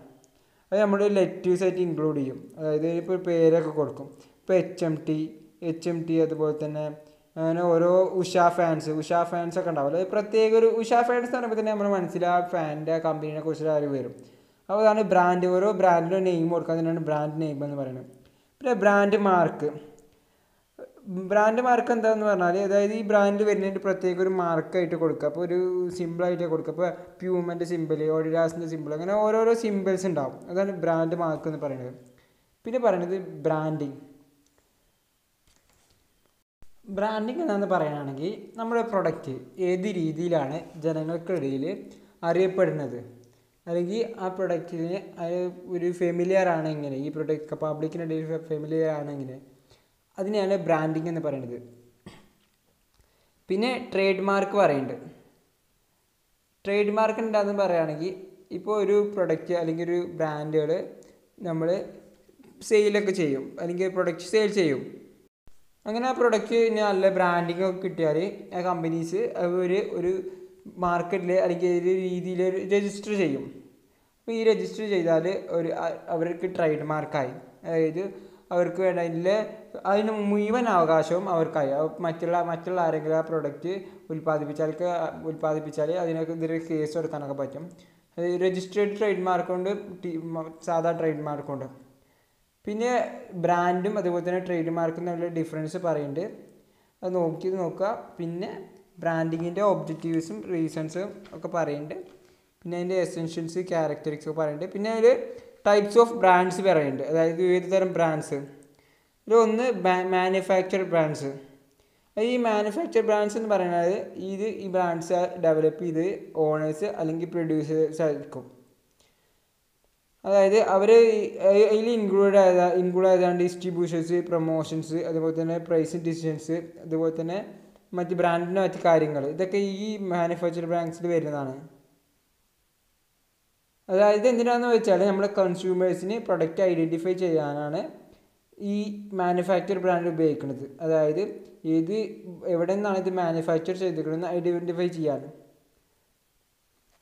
അത് നമ്മൾ ലെറ്റേഴ്സായിട്ട് ഇൻക്ലൂഡ് ചെയ്യും. അതായത് ഇപ്പോൾ പേരൊക്കെ കൊടുക്കും. ഇപ്പോൾ H M T H M T അതുപോലെ തന്നെ അങ്ങനെ ഓരോ ഉഷ ഫാൻസ് ഉഷ ഫാൻസ് ഒക്കെ ഉണ്ടാവും. അതായത് പ്രത്യേക ഒരു ഉഷ ഫാൻസ് എന്ന് പറയുമ്പോൾ തന്നെ നമ്മൾ മനസ്സിൽ ആ ഫാനിന്റെ കമ്പനീനെ കുറിച്ച് അറിവ് വരും. അപ്പോൾ അതാണ് ബ്രാൻഡ് ഓരോ ബ്രാൻഡിന്റെ നെയിം കൊടുക്കാൻ തന്നെയാണ് ബ്രാൻഡ് നെയിം എന്ന് പറയുന്നത്. പിന്നെ ബ്രാൻഡ് മാർക്ക് ബ്രാൻഡ് മാർക്ക് എന്താണെന്ന് പറഞ്ഞാൽ അതായത് ഈ ബ്രാൻഡ് വരുന്നതിന്റെ പ്രത്യേക ഒരു മാർക്കായിട്ട് കൊടുക്കുക. അപ്പോൾ ഒരു സിമ്പിളായിട്ട് കൊടുക്കുക. അപ്പോൾ പ്യൂമന്റെ സിമ്പിൾ ഓഡിഡാസിന്റെ സിമ്പിൾ അങ്ങനെ ഓരോരോ സിമ്പിൾസ് ഉണ്ടാവും. അതാണ് ബ്രാൻഡ് മാർക്ക് എന്ന് പറയുന്നത്. പിന്നെ പറയുന്നത് ബ്രാൻഡിങ് ബ്രാൻഡിങ് എന്നാന്ന് പറയുകയാണെങ്കിൽ നമ്മുടെ പ്രൊഡക്റ്റ് ഏത് രീതിയിലാണ് ജനങ്ങൾക്കിടയിൽ അറിയപ്പെടുന്നത്. അല്ലെങ്കിൽ ആ പ്രൊഡക്റ്റിന് ഒരു ഫെമിലിയർ ആണ് എങ്ങനെ? ഈ പ്രൊഡക്റ്റ് പബ്ലിക്കിനിടയിൽ ഫെമിലിയർ ആണ് എങ്ങനെ? അതിനെയാണ് ബ്രാൻഡിങ് എന്ന് പറയുന്നത്. പിന്നെ ട്രേഡ് മാർക്ക് പറയുന്നുണ്ട്. ട്രേഡ് മാർക്ക് എന്താണെന്ന് പറയുകയാണെങ്കിൽ ഇപ്പോൾ ഒരു പ്രൊഡക്റ്റ് അല്ലെങ്കിൽ ഒരു ബ്രാൻഡുകൾ നമ്മൾ സെയിലൊക്കെ ചെയ്യും. അല്ലെങ്കിൽ പ്രൊഡക്റ്റ് സെയിൽ ചെയ്യും. അങ്ങനെ ആ പ്രൊഡക്റ്റിന് നല്ല ബ്രാൻഡിങ് ഒക്കെ കിട്ടിയാൽ ആ കമ്പനീസ് അവർ ഒരു മാർക്കറ്റിൽ അല്ലെങ്കിൽ ഒരു രീതിയിൽ രജിസ്റ്റർ ചെയ്യും. അപ്പോൾ ഈ രജിസ്റ്റർ ചെയ്താൽ ഒരു അവർക്ക് ട്രേഡ് മാർക്കായി അതായത് അവർക്ക് വേണ്ട അതിന് മുഴുവൻ അവകാശവും അവർക്കായി. മറ്റുള്ള മറ്റുള്ള ആരെങ്കിലും ആ പ്രൊഡക്റ്റ് ഉൽപ്പാദിപ്പിച്ചാൽ ഉൽപ്പാദിപ്പിച്ചാൽ അതിനൊക്കെ ഇതിൽ കേസ് എടുക്കാനൊക്കെ പറ്റും. രജിസ്റ്റേർഡ് ട്രേഡ് മാർക്കുണ്ട് കൊണ്ട് സാധാ ട്രേഡ് മാർക്കുണ്ട് കൊണ്ട്. പിന്നെ ബ്രാൻഡും അതുപോലെ തന്നെ ട്രേഡ് മാർക്കും തമ്മിലുള്ള ഡിഫറൻസ് പറയുന്നുണ്ട് അത് നോക്കി നോക്കുക പിന്നെ ബ്രാൻഡിങ്ങിന്റെ ഒബ്ജക്റ്റീവ്സും റീസൺസും ഒക്കെ പറയുന്നുണ്ട് പിന്നെ അതിന്റെ എസെൻഷ്യൽസ് ക്യാരക്ടറിക്സ് ഒക്കെ പറയുന്നുണ്ട് പിന്നെ അതിൽ ടൈപ്സ് ഓഫ് ബ്രാൻഡ്സ് പറയുന്നുണ്ട് അതായത് വിവിധ തരം ബ്രാൻഡ്സ് ഒന്ന് മാനുഫാക്ചർ ബ്രാൻഡ്സ് ഈ മാനുഫാക്ചർ ബ്രാൻഡ്സ് എന്ന് പറയുന്നത് ഇത് ഈ ബ്രാൻഡ്സ് ഡെവലപ്പ് ചെയ്ത് ഓണേഴ്സ് അല്ലെങ്കിൽ പ്രൊഡ്യൂസേഴ്സ് ആയിരിക്കും. അതായത് അവർ അതിൽ ഇൻക്ലൂഡ് ആയതാ ഇൻക്ലൂഡ് ആയതാണ് ഡിസ്ട്രിബ്യൂഷൻസ് പ്രൊമോഷൻസ് അതുപോലെ തന്നെ പ്രൈസ് ഡിസിഷൻസ് അതുപോലെ തന്നെ മറ്റ് ബ്രാൻഡിന്റെ മറ്റ് കാര്യങ്ങൾ ഇതൊക്കെ ഈ മാനുഫാക്ചർ ബ്രാൻഡ്സിൽ വരുന്നതാണ്. അതായത് എന്തിനാണെന്ന് വെച്ചാൽ നമ്മുടെ കൺസ്യൂമേഴ്സിന് പ്രൊഡക്റ്റ് ഐഡന്റിഫൈ ചെയ്യാനാണ് ഈ മാനുഫാക്ചർ ബ്രാൻഡ് ഉപയോഗിക്കുന്നത് അതായത് ഏത് എവിടെ നിന്നാണ് ഇത് മാനുഫാക്ചർ ചെയ്തിരിക്കുന്നത് ഐഡന്റിഫൈ ചെയ്യാൻ.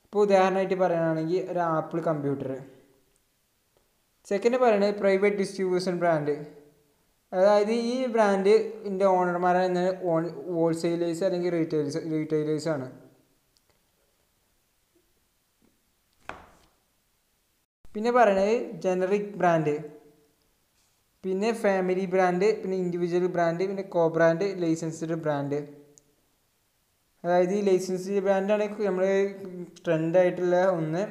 ഇപ്പോൾ ഉദാഹരണമായിട്ട് പറയുകയാണെങ്കിൽ ഒരു ആപ്പിൾ കമ്പ്യൂട്ടർ സെക്കൻഡ് പറയുന്നത് പ്രൈവറ്റ് ഡിസ്ട്രിബ്യൂഷൻ ബ്രാൻഡ് അതായത് ഈ ബ്രാൻഡ് ബ്രാൻഡിന്റെ ഓണർമാരാണ് ഹോൾസെയിലേഴ്സ് അല്ലെങ്കിൽ റീറ്റെയിലേഴ്സ് റീറ്റെയിലേഴ്സാണ് പിന്നെ പറയണത് ജനറിക് ബ്രാൻഡ് പിന്നെ ഫാമിലി ബ്രാൻഡ് പിന്നെ ഇൻഡിവിജ്വൽ ബ്രാൻഡ് പിന്നെ കോ ബ്രാൻഡ് ലൈസൻസ്ഡ് ബ്രാൻഡ് അതായത് ഈ ലൈസൻസ്ഡ് ബ്രാൻഡാണ് നമ്മൾ ട്രെൻഡായിട്ടുള്ള ഒന്ന്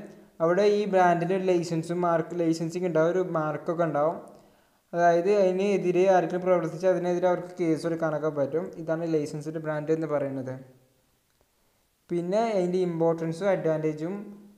അവിടെ ഈ ബ്രാൻഡിന്റെ ലൈസൻസും മാർക്ക് ലൈസൻസിങ് ഉണ്ടാവും ഒരു മാർക്കൊക്കെ ഉണ്ടാവും. അതായത് അതിന് എതിരെ ആർക്കും പ്രവർത്തിച്ച് അതിനെതിരെ അവർക്ക് കേസ് എടുക്കാനൊക്കെ പറ്റും. ഇതാണ് ലൈസൻസിന്റെ ബ്രാൻഡ് എന്ന് പറയുന്നത്. പിന്നെ അതിന്റെ ഇമ്പോർട്ടൻസും അഡ്വാന്റേജും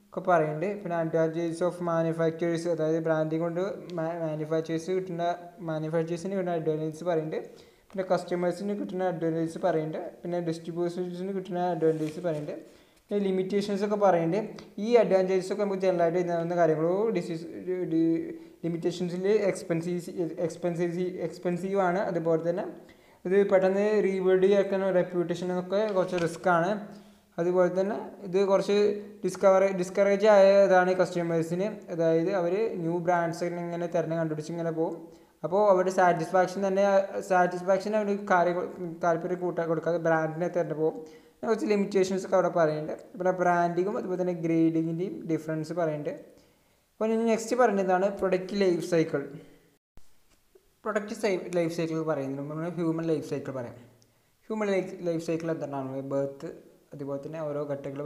ഒക്കെ പറയുന്നുണ്ട്. പിന്നെ അഡ്വാന്റേജസ് ഓഫ് മാനുഫാക്ചറേഴ്സ് അതായത് ബ്രാൻഡിങ് കൊണ്ട് മാനുഫാക്ചേഴ്സ് കിട്ടുന്ന മാനുഫാക്ചേഴ്സിന് കിട്ടുന്ന അഡ്വാന്റേജസ് പറയുന്നുണ്ട്. പിന്നെ കസ്റ്റമേഴ്സിന് കിട്ടുന്ന അഡ്വാന്റേജസ് പറയുന്നുണ്ട്. പിന്നെ ഡിസ്ട്രിബ്യൂട്ടേഴ്സിന് കിട്ടുന്ന അഡ്വാന്റേജസ് പറയുന്നുണ്ട്. ലിമിറ്റേഷൻസ് ഒക്കെ പറയുന്നുണ്ട് ഈ അഡ്വാന്റേജസ് ഒക്കെ നമുക്ക് ജനറലായിട്ട് എഴുതാവുന്ന കാര്യങ്ങളോ ഡിസീസ് ലിമിറ്റേഷൻസിൽ എക്സ്പെൻസീവ് എക്സ്പെൻസീവ് എക്സ്പെൻസീവ് ആണ്. അതുപോലെ തന്നെ ഇത് പെട്ടെന്ന് റീബിൽഡ് ചെയ്യാൻ റെപ്യൂട്ടേഷനൊക്കെ കുറച്ച് റിസ്ക് ആണ്. അതുപോലെ തന്നെ ഇത് കുറച്ച് ഡിസ്കവർ ഡിസ്കറേജ് ആയതാണ് കസ്റ്റമേഴ്സിന് അതായത് അവർ ന്യൂ ബ്രാൻഡ്സ് ഇങ്ങനെ തിരഞ്ഞ് കണ്ടുപിടിച്ച് ഇങ്ങനെ പോകും അപ്പോൾ അവരുടെ സാറ്റിസ്ഫാക്ഷൻ തന്നെ സാറ്റിസ്ഫാക്ഷൻ അവർ കാര്യങ്ങൾ താല്പര്യം കൂട്ടാൻ കൊടുക്കാതെ ബ്രാൻഡിനെ തിരഞ്ഞപ്പോൾ കുറച്ച് ലിമിറ്റേഷൻസ് ഒക്കെ അവിടെ പറയുന്നുണ്ട്. പിന്നെ ബ്രാൻഡിങ്ങും അതുപോലെ തന്നെ ഗ്രേഡിങ്ങിന്റെയും ഡിഫറൻസ് പറയുന്നുണ്ട്. അപ്പോൾ ഇനി നെക്സ്റ്റ് പറയുന്നതാണ് product life cycle product life cycle പറയുന്നത് നമ്മൾ ഹ്യൂമൻ ലൈഫ് സൈക്കിൾ പറയാം. ഹ്യൂമൻ ലൈഫ് ലൈഫ് സൈക്കിൾ എന്താണ്? ബർത്ത് അതുപോലെ തന്നെ ഓരോ ഘട്ടങ്ങൾ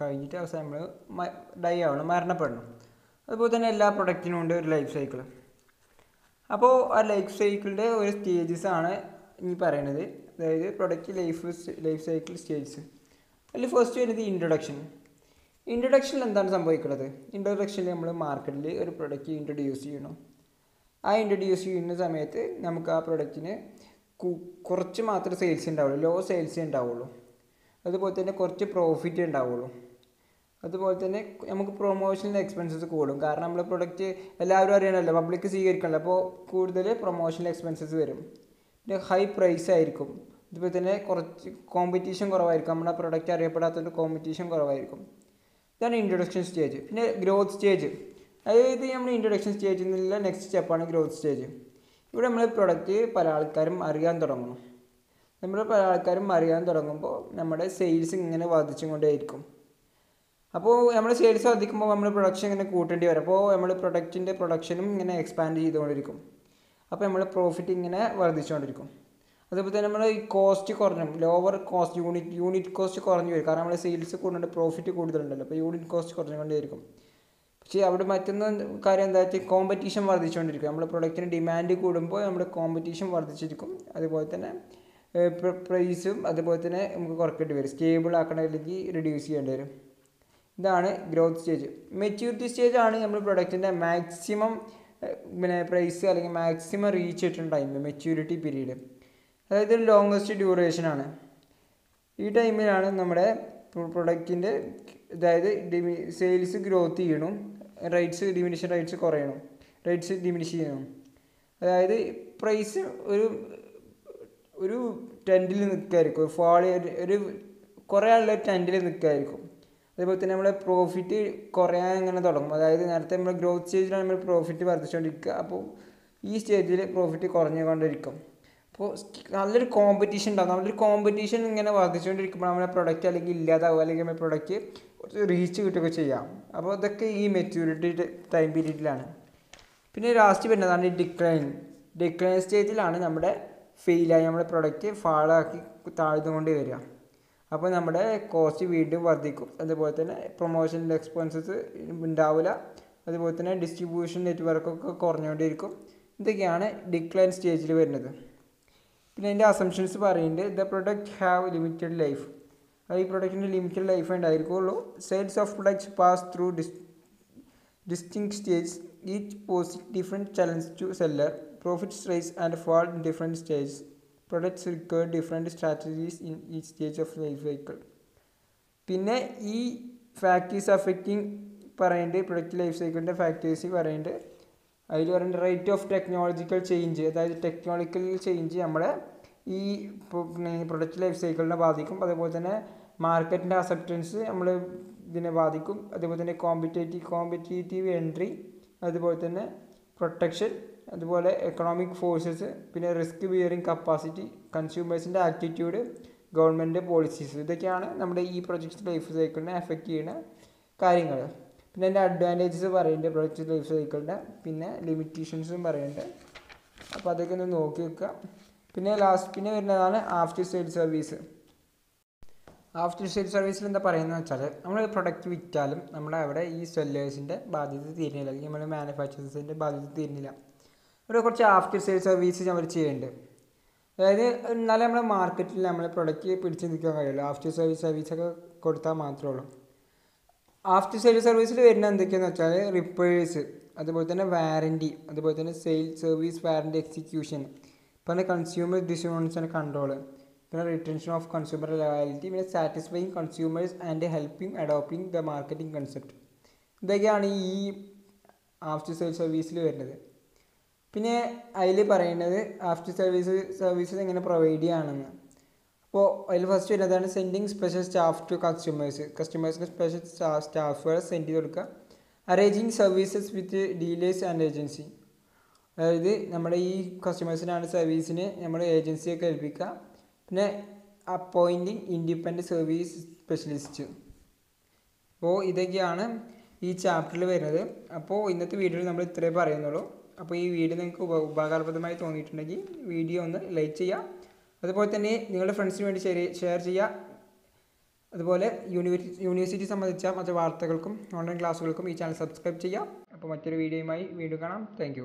കഴിഞ്ഞിട്ട് അവസാനം നമ്മൾ ഡൈ ആവണം മരണപ്പെടണം. അതുപോലെ തന്നെ എല്ലാ പ്രൊഡക്റ്റിനും ഉണ്ട് ഒരു ലൈഫ് സൈക്കിൾ അപ്പോൾ ആ ലൈഫ് സൈക്കിളിന്റെ ഒരു സ്റ്റേജസ് ആണ് ഇനി പറയുന്നത്. അതായത് product life life cycle stages അതിൽ ഫസ്റ്റ് വരുന്നത് ഇൻട്രൊഡക്ഷൻ ഇൻട്രൊഡക്ഷനിൽ എന്താണ് സംഭവിക്കുന്നത് ഇൻട്രൊഡക്ഷനിൽ നമ്മൾ മാർക്കറ്റിൽ ഒരു പ്രൊഡക്റ്റ് ഇൻട്രൊഡ്യൂസ് ചെയ്യണം. ആ ഇൻട്രൊഡ്യൂസ് ചെയ്യുന്ന സമയത്ത് നമുക്ക് ആ പ്രൊഡക്റ്റിന് കുറച്ച് മാത്രമേ സെയിൽസ് ഉണ്ടാവുള്ളൂ ലോ സെയിൽസ് ഉണ്ടാവുള്ളൂ അതുപോലെ തന്നെ കുറച്ച് പ്രോഫിറ്റ് ഉണ്ടാവുള്ളൂ അതുപോലെ തന്നെ നമുക്ക് പ്രൊമോഷണൽ എക്സ്പെൻസസ് കൂടും. കാരണം നമ്മൾ പ്രൊഡക്റ്റ് എല്ലാവരും അറിയണമല്ലോ പബ്ലിക് സ്വീകരിക്കണമല്ലോ അപ്പോൾ കൂടുതൽ പ്രൊമോഷണൽ എക്സ്പെൻസസ് വരും. പിന്നെ ഹൈ പ്രൈസ് ആയിരിക്കും. അതുപോലെ തന്നെ കുറച്ച് കോമ്പറ്റീഷൻ കുറവായിരിക്കും. നമ്മുടെ പ്രൊഡക്റ്റ് അറിയപ്പെടാത്തതുകൊണ്ട് കോമ്പറ്റീഷൻ കുറവായിരിക്കും. ഇതാണ് ഇൻട്രൊഡക്ഷൻ സ്റ്റേജ് പിന്നെ ഗ്രോത്ത് സ്റ്റേജ് അതായത് നമ്മൾ ഇൻട്രൊഡക്ഷൻ സ്റ്റേജിൽ നിന്നുള്ള നെക്സ്റ്റ് സ്റ്റെപ്പാണ് ഗ്രോത്ത് സ്റ്റേജ് ഇവിടെ നമ്മൾ പ്രൊഡക്റ്റ് പല ആൾക്കാരും അറിയാൻ തുടങ്ങണം നമ്മൾ പല ആൾക്കാരും അറിയാൻ തുടങ്ങുമ്പോൾ നമ്മുടെ സെയിൽസ് ഇങ്ങനെ വർദ്ധിച്ചുകൊണ്ടേയിരിക്കും. അപ്പോൾ നമ്മൾ സെയിൽസ് വർദ്ധിക്കുമ്പോൾ നമ്മൾ പ്രൊഡക്ഷൻ ഇങ്ങനെ കൂട്ടേണ്ടി വരും. അപ്പോൾ നമ്മൾ പ്രൊഡക്റ്റിന്റെ പ്രൊഡക്ഷനും ഇങ്ങനെ എക്സ്പാൻഡ് ചെയ്തുകൊണ്ടിരിക്കും. അപ്പോൾ നമ്മൾ പ്രോഫിറ്റ് ഇങ്ങനെ വർദ്ധിച്ചുകൊണ്ടിരിക്കും. അതുപോലെ തന്നെ നമ്മുടെ ഈ കോസ്റ്റ് കുറഞ്ഞു. Lower cost unit unit cost കുറഞ്ഞു വരും. കാരണം നമ്മൾ സെയിൽസ് കൂടുന്നുണ്ട് പ്രോഫിറ്റ് കൂടുതലുണ്ടല്ലോ. അപ്പോൾ യൂണിറ്റ് കോസ്റ്റ് കുറഞ്ഞുകൊണ്ടേയിരിക്കും. പക്ഷേ അവിടെ മറ്റൊന്ന് കാര്യം എന്താ വെച്ചാൽ കോമ്പറ്റീഷൻ വർദ്ധിച്ചുകൊണ്ടിരിക്കും. നമ്മുടെ പ്രൊഡക്റ്റിന് ഡിമാൻഡ് കൂടുമ്പോൾ നമ്മുടെ കോമ്പറ്റീഷൻ വർദ്ധിച്ചിരിക്കും. അതുപോലെ തന്നെ പ്രൈസും അതുപോലെ തന്നെ നമുക്ക് കുറക്കേണ്ടി വരും. സ്റ്റേബിൾ ആക്കണമെങ്കിൽ റിഡ്യൂസ് ചെയ്യേണ്ടി വരും. ഇതാണ് ഗ്രോത്ത് സ്റ്റേജ് മെച്യൂരിറ്റി സ്റ്റേജ് ആണ് നമ്മൾ പ്രൊഡക്റ്റിന്റെ മാക്സിമം പിന്നെ പ്രൈസ് അല്ലെങ്കിൽ മാക്സിമം റീച്ച് ചെയ്തിട്ടുണ്ടായിരുന്നു മെച്യൂരിറ്റി പീരീഡ് അതായത് ലോങ്ങസ്റ്റ് ഡ്യൂറേഷൻ ആണ്. ഈ ടൈമിലാണ് നമ്മുടെ പ്രൊഡക്റ്റിന്റെ അതായത് ഡിമി സെയിൽസ് ഗ്രോത്ത് ചെയ്യണം റേറ്റ്സ് ഡിമിനിഷൻ റേറ്റ്സ് കുറയണം റേറ്റ്സ് ഡിമിനിഷ് ചെയ്യണം. അതായത് പ്രൈസ് ഒരു ഒരു ടെന്റിൽ നിൽക്കുമായിരിക്കും ഫാൾ ഒരു കുറേ ആളുടെ ടെന്റിൽ നിൽക്കുമായിരിക്കും അതേപോലെ തന്നെ നമ്മുടെ പ്രോഫിറ്റ് കുറയാൻ ഇങ്ങനെ തുടങ്ങും. അതായത് നേരത്തെ നമ്മൾ ഗ്രോത്ത് സ്റ്റേജിലാണ് നമ്മൾ പ്രോഫിറ്റ് വർദ്ധിച്ചുകൊണ്ടിരിക്കുക അപ്പോൾ ഈ സ്റ്റേജിൽ പ്രോഫിറ്റ് കുറഞ്ഞുകൊണ്ടിരിക്കും. അപ്പോൾ നല്ലൊരു കോമ്പറ്റീഷൻ ഉണ്ടാകും നല്ലൊരു കോമ്പറ്റീഷൻ ഇങ്ങനെ വർദ്ധിച്ചുകൊണ്ടിരിക്കുമ്പോൾ നമ്മുടെ പ്രൊഡക്റ്റ് അല്ലെങ്കിൽ ഇല്ലാതാവുക അല്ലെങ്കിൽ നമ്മുടെ പ്രൊഡക്റ്റ് കുറച്ച് റീച്ച് കിട്ടുകയൊക്കെ ചെയ്യാം. അപ്പോൾ ഇതൊക്കെ ഈ മെച്യൂരിറ്റി ടൈം പീരീഡിലാണ് പിന്നെ ലാസ്റ്റ് വരുന്നതാണ് ഡിക്ലൈൻ ഡിക്ലൈൻ സ്റ്റേജിലാണ് നമ്മുടെ ഫെയിലായി നമ്മുടെ പ്രൊഡക്റ്റ് ഫാളാക്കി താഴ്ന്നുകൊണ്ട് വരിക. അപ്പോൾ നമ്മുടെ കോസ്റ്റ് വീണ്ടും വർദ്ധിക്കും. അതുപോലെ തന്നെ പ്രൊമോഷൻ എക്സ്പെൻസസ് ഉണ്ടാവില്ല. അതുപോലെ തന്നെ ഡിസ്ട്രിബ്യൂഷൻ നെറ്റ്വർക്കൊക്കെ കുറഞ്ഞുകൊണ്ടിരിക്കും. ഇതൊക്കെയാണ് ഡിക്ലൈൻ സ്റ്റേജിൽ വരുന്നത്. പിന്നെ അതിന്റെ അസംഷൻസ് പറയുന്നുണ്ട് the product have limited life അത് ഈ പ്രൊഡക്റ്റിന്റെ limited life ഉണ്ടായിരിക്കുള്ളൂ sales of products pass through dis distinct stage each posit different challenge to seller profits rise and fall in different stage products require different strategies in ഈ stage of life cycle പിന്നെ ഈ factors affecting പറയുന്നുണ്ട് product life സൈക്കിളിന്റെ factors പറയുന്നുണ്ട്. അതിൽ പറയുന്നത് rate of technological change അതായത് technological change നമ്മുടെ ഈ പ്രൊഡക്റ്റ് ലൈഫ് സൈക്കിളിനെ ബാധിക്കും. അതേപോലെ തന്നെ മാർക്കറ്റിന്റെ അസെപ്റ്റൻസ് നമ്മൾ ഇതിനെ ബാധിക്കും. അതുപോലെ തന്നെ കോമ്പറ്റേറ്റീവ് കോമ്പറ്റേറ്റീവ് എൻട്രി അതുപോലെ തന്നെ പ്രൊട്ടക്ഷൻ അതുപോലെ എക്കണോമിക് ഫോഴ്സസ് പിന്നെ റിസ്ക് ബിയറിംഗ് കപ്പാസിറ്റി കൺസ്യൂമേഴ്സിന്റെ ആറ്റിറ്റ്യൂഡ് ഗവൺമെന്റ് പോളിസീസ് ഇതൊക്കെയാണ് നമ്മുടെ ഈ പ്രൊജക്റ്റ് ലൈഫ് സൈക്കിളിനെ എഫക്റ്റ് ചെയ്യുന്ന കാര്യങ്ങൾ പിന്നെ അതിന്റെ അഡ്വാന്റേജസ് പറയുന്നുണ്ട് പ്രൊഡക്റ്റ് ലൈഫ് സൈക്കിളിന്റെ പിന്നെ ലിമിറ്റേഷൻസും പറയുന്നുണ്ട്. അപ്പോൾ അതൊക്കെ ഒന്ന് നോക്കി വെക്കുക. പിന്നെ ലാസ്റ്റ് പിന്നെ വരുന്നതാണ് after sale service after sale സർവീസിൽ എന്താ പറയുന്നത് വെച്ചാൽ നമ്മൾ പ്രൊഡക്റ്റ് വിറ്റാലും നമ്മുടെ അവിടെ ഈ സെല്ലേഴ്സിന്റെ ബാധ്യത തീരുന്നില്ല. അല്ലെങ്കിൽ നമ്മൾ മാനുഫാക്ചറേഴ്സിന്റെ ബാധ്യത തീരുന്നില്ല. ഇവിടെ കുറച്ച് ആഫ്റ്റർ സെയിൽ സർവീസ് അവർ ചെയ്യുന്നുണ്ട്. അതായത് എന്നാലും നമ്മുടെ മാർക്കറ്റിൽ നമ്മൾ പ്രൊഡക്റ്റ് പിടിച്ച് നിൽക്കാൻ കഴിയുള്ളൂ. ആഫ്റ്റർ സർവീസ് സർവീസൊക്കെ കൊടുത്താൽ മാത്രമേ ഉള്ളൂ. ആഫ്റ്റർ സെയിൽ സർവീസിൽ വരുന്ന എന്തൊക്കെയാന്ന് വെച്ചാൽ റിപ്പയേഴ്സ് അതുപോലെ തന്നെ വാറന്റി അതുപോലെ തന്നെ സെയിൽ സർവീസ് വാറന്റി എക്സിക്യൂഷൻ പിന്നെ കൺസ്യൂമർ ഡിസിഷൻസ് ആൻഡ് കൺട്രോൾ പിന്നെ റിട്ടൻഷൻ ഓഫ് കൺസ്യൂമർ ലോയാലിറ്റി പിന്നെ satisfying consumers and helping adopting the marketing concept ഇതൊക്കെയാണ് ഈ ആഫ്റ്റർ സെയിൽ സർവീസിൽ വരുന്നത്. പിന്നെ അതിൽ പറയുന്നത് ആഫ്റ്റർ സർവീസ് സർവീസസ് എങ്ങനെ പ്രൊവൈഡ് ചെയ്യുകയാണെന്ന് അപ്പോൾ അതിൽ ഫസ്റ്റ് വരുന്നതാണ് sending special staff to customers കസ്റ്റമേഴ്സിന് സ്പെഷ്യൽ സ്റ്റാഫുകൾ സെൻഡ് ചെയ്ത് കൊടുക്കുക. Arranging services with dealers and agency അതായത് നമ്മുടെ ഈ കസ്റ്റമേഴ്സിനാണ് സർവീസിന് നമ്മൾ ഏജൻസിയൊക്കെ ഏൽപ്പിക്കുക പിന്നെ അപ്പോയിന്റിങ് ഇൻഡിപെൻഡന്റ് സർവീസ് സ്പെഷ്യലിസ്റ്റ് അപ്പോൾ ഇതൊക്കെയാണ് ഈ ചാപ്റ്ററിൽ വരുന്നത്. അപ്പോൾ ഇന്നത്തെ വീഡിയോയിൽ നമ്മൾ ഇത്രേ പറയുന്നുള്ളൂ. അപ്പോൾ ഈ വീഡിയോ നിങ്ങൾക്ക് ഉപ ഉപകാരപ്രദമായി തോന്നിയിട്ടുണ്ടെങ്കിൽ വീഡിയോ ഒന്ന് ലൈക്ക് ചെയ്യുക. അതുപോലെ തന്നെ നിങ്ങളുടെ ഫ്രണ്ട്സിന് വേണ്ടി ഷെയർ ഷെയർ ചെയ്യുക. അതുപോലെ യൂണിവേഴ്സിറ്റി യൂണിവേഴ്സിറ്റി സംബന്ധിച്ച മറ്റു വാർത്തകൾക്കും ഓൺലൈൻ ക്ലാസ്സുകൾക്കും ഈ ചാനൽ സബ്സ്ക്രൈബ് ചെയ്യുക. അപ്പോൾ മറ്റൊരു വീഡിയോയുമായി വീണ്ടും കാണാം. താങ്ക്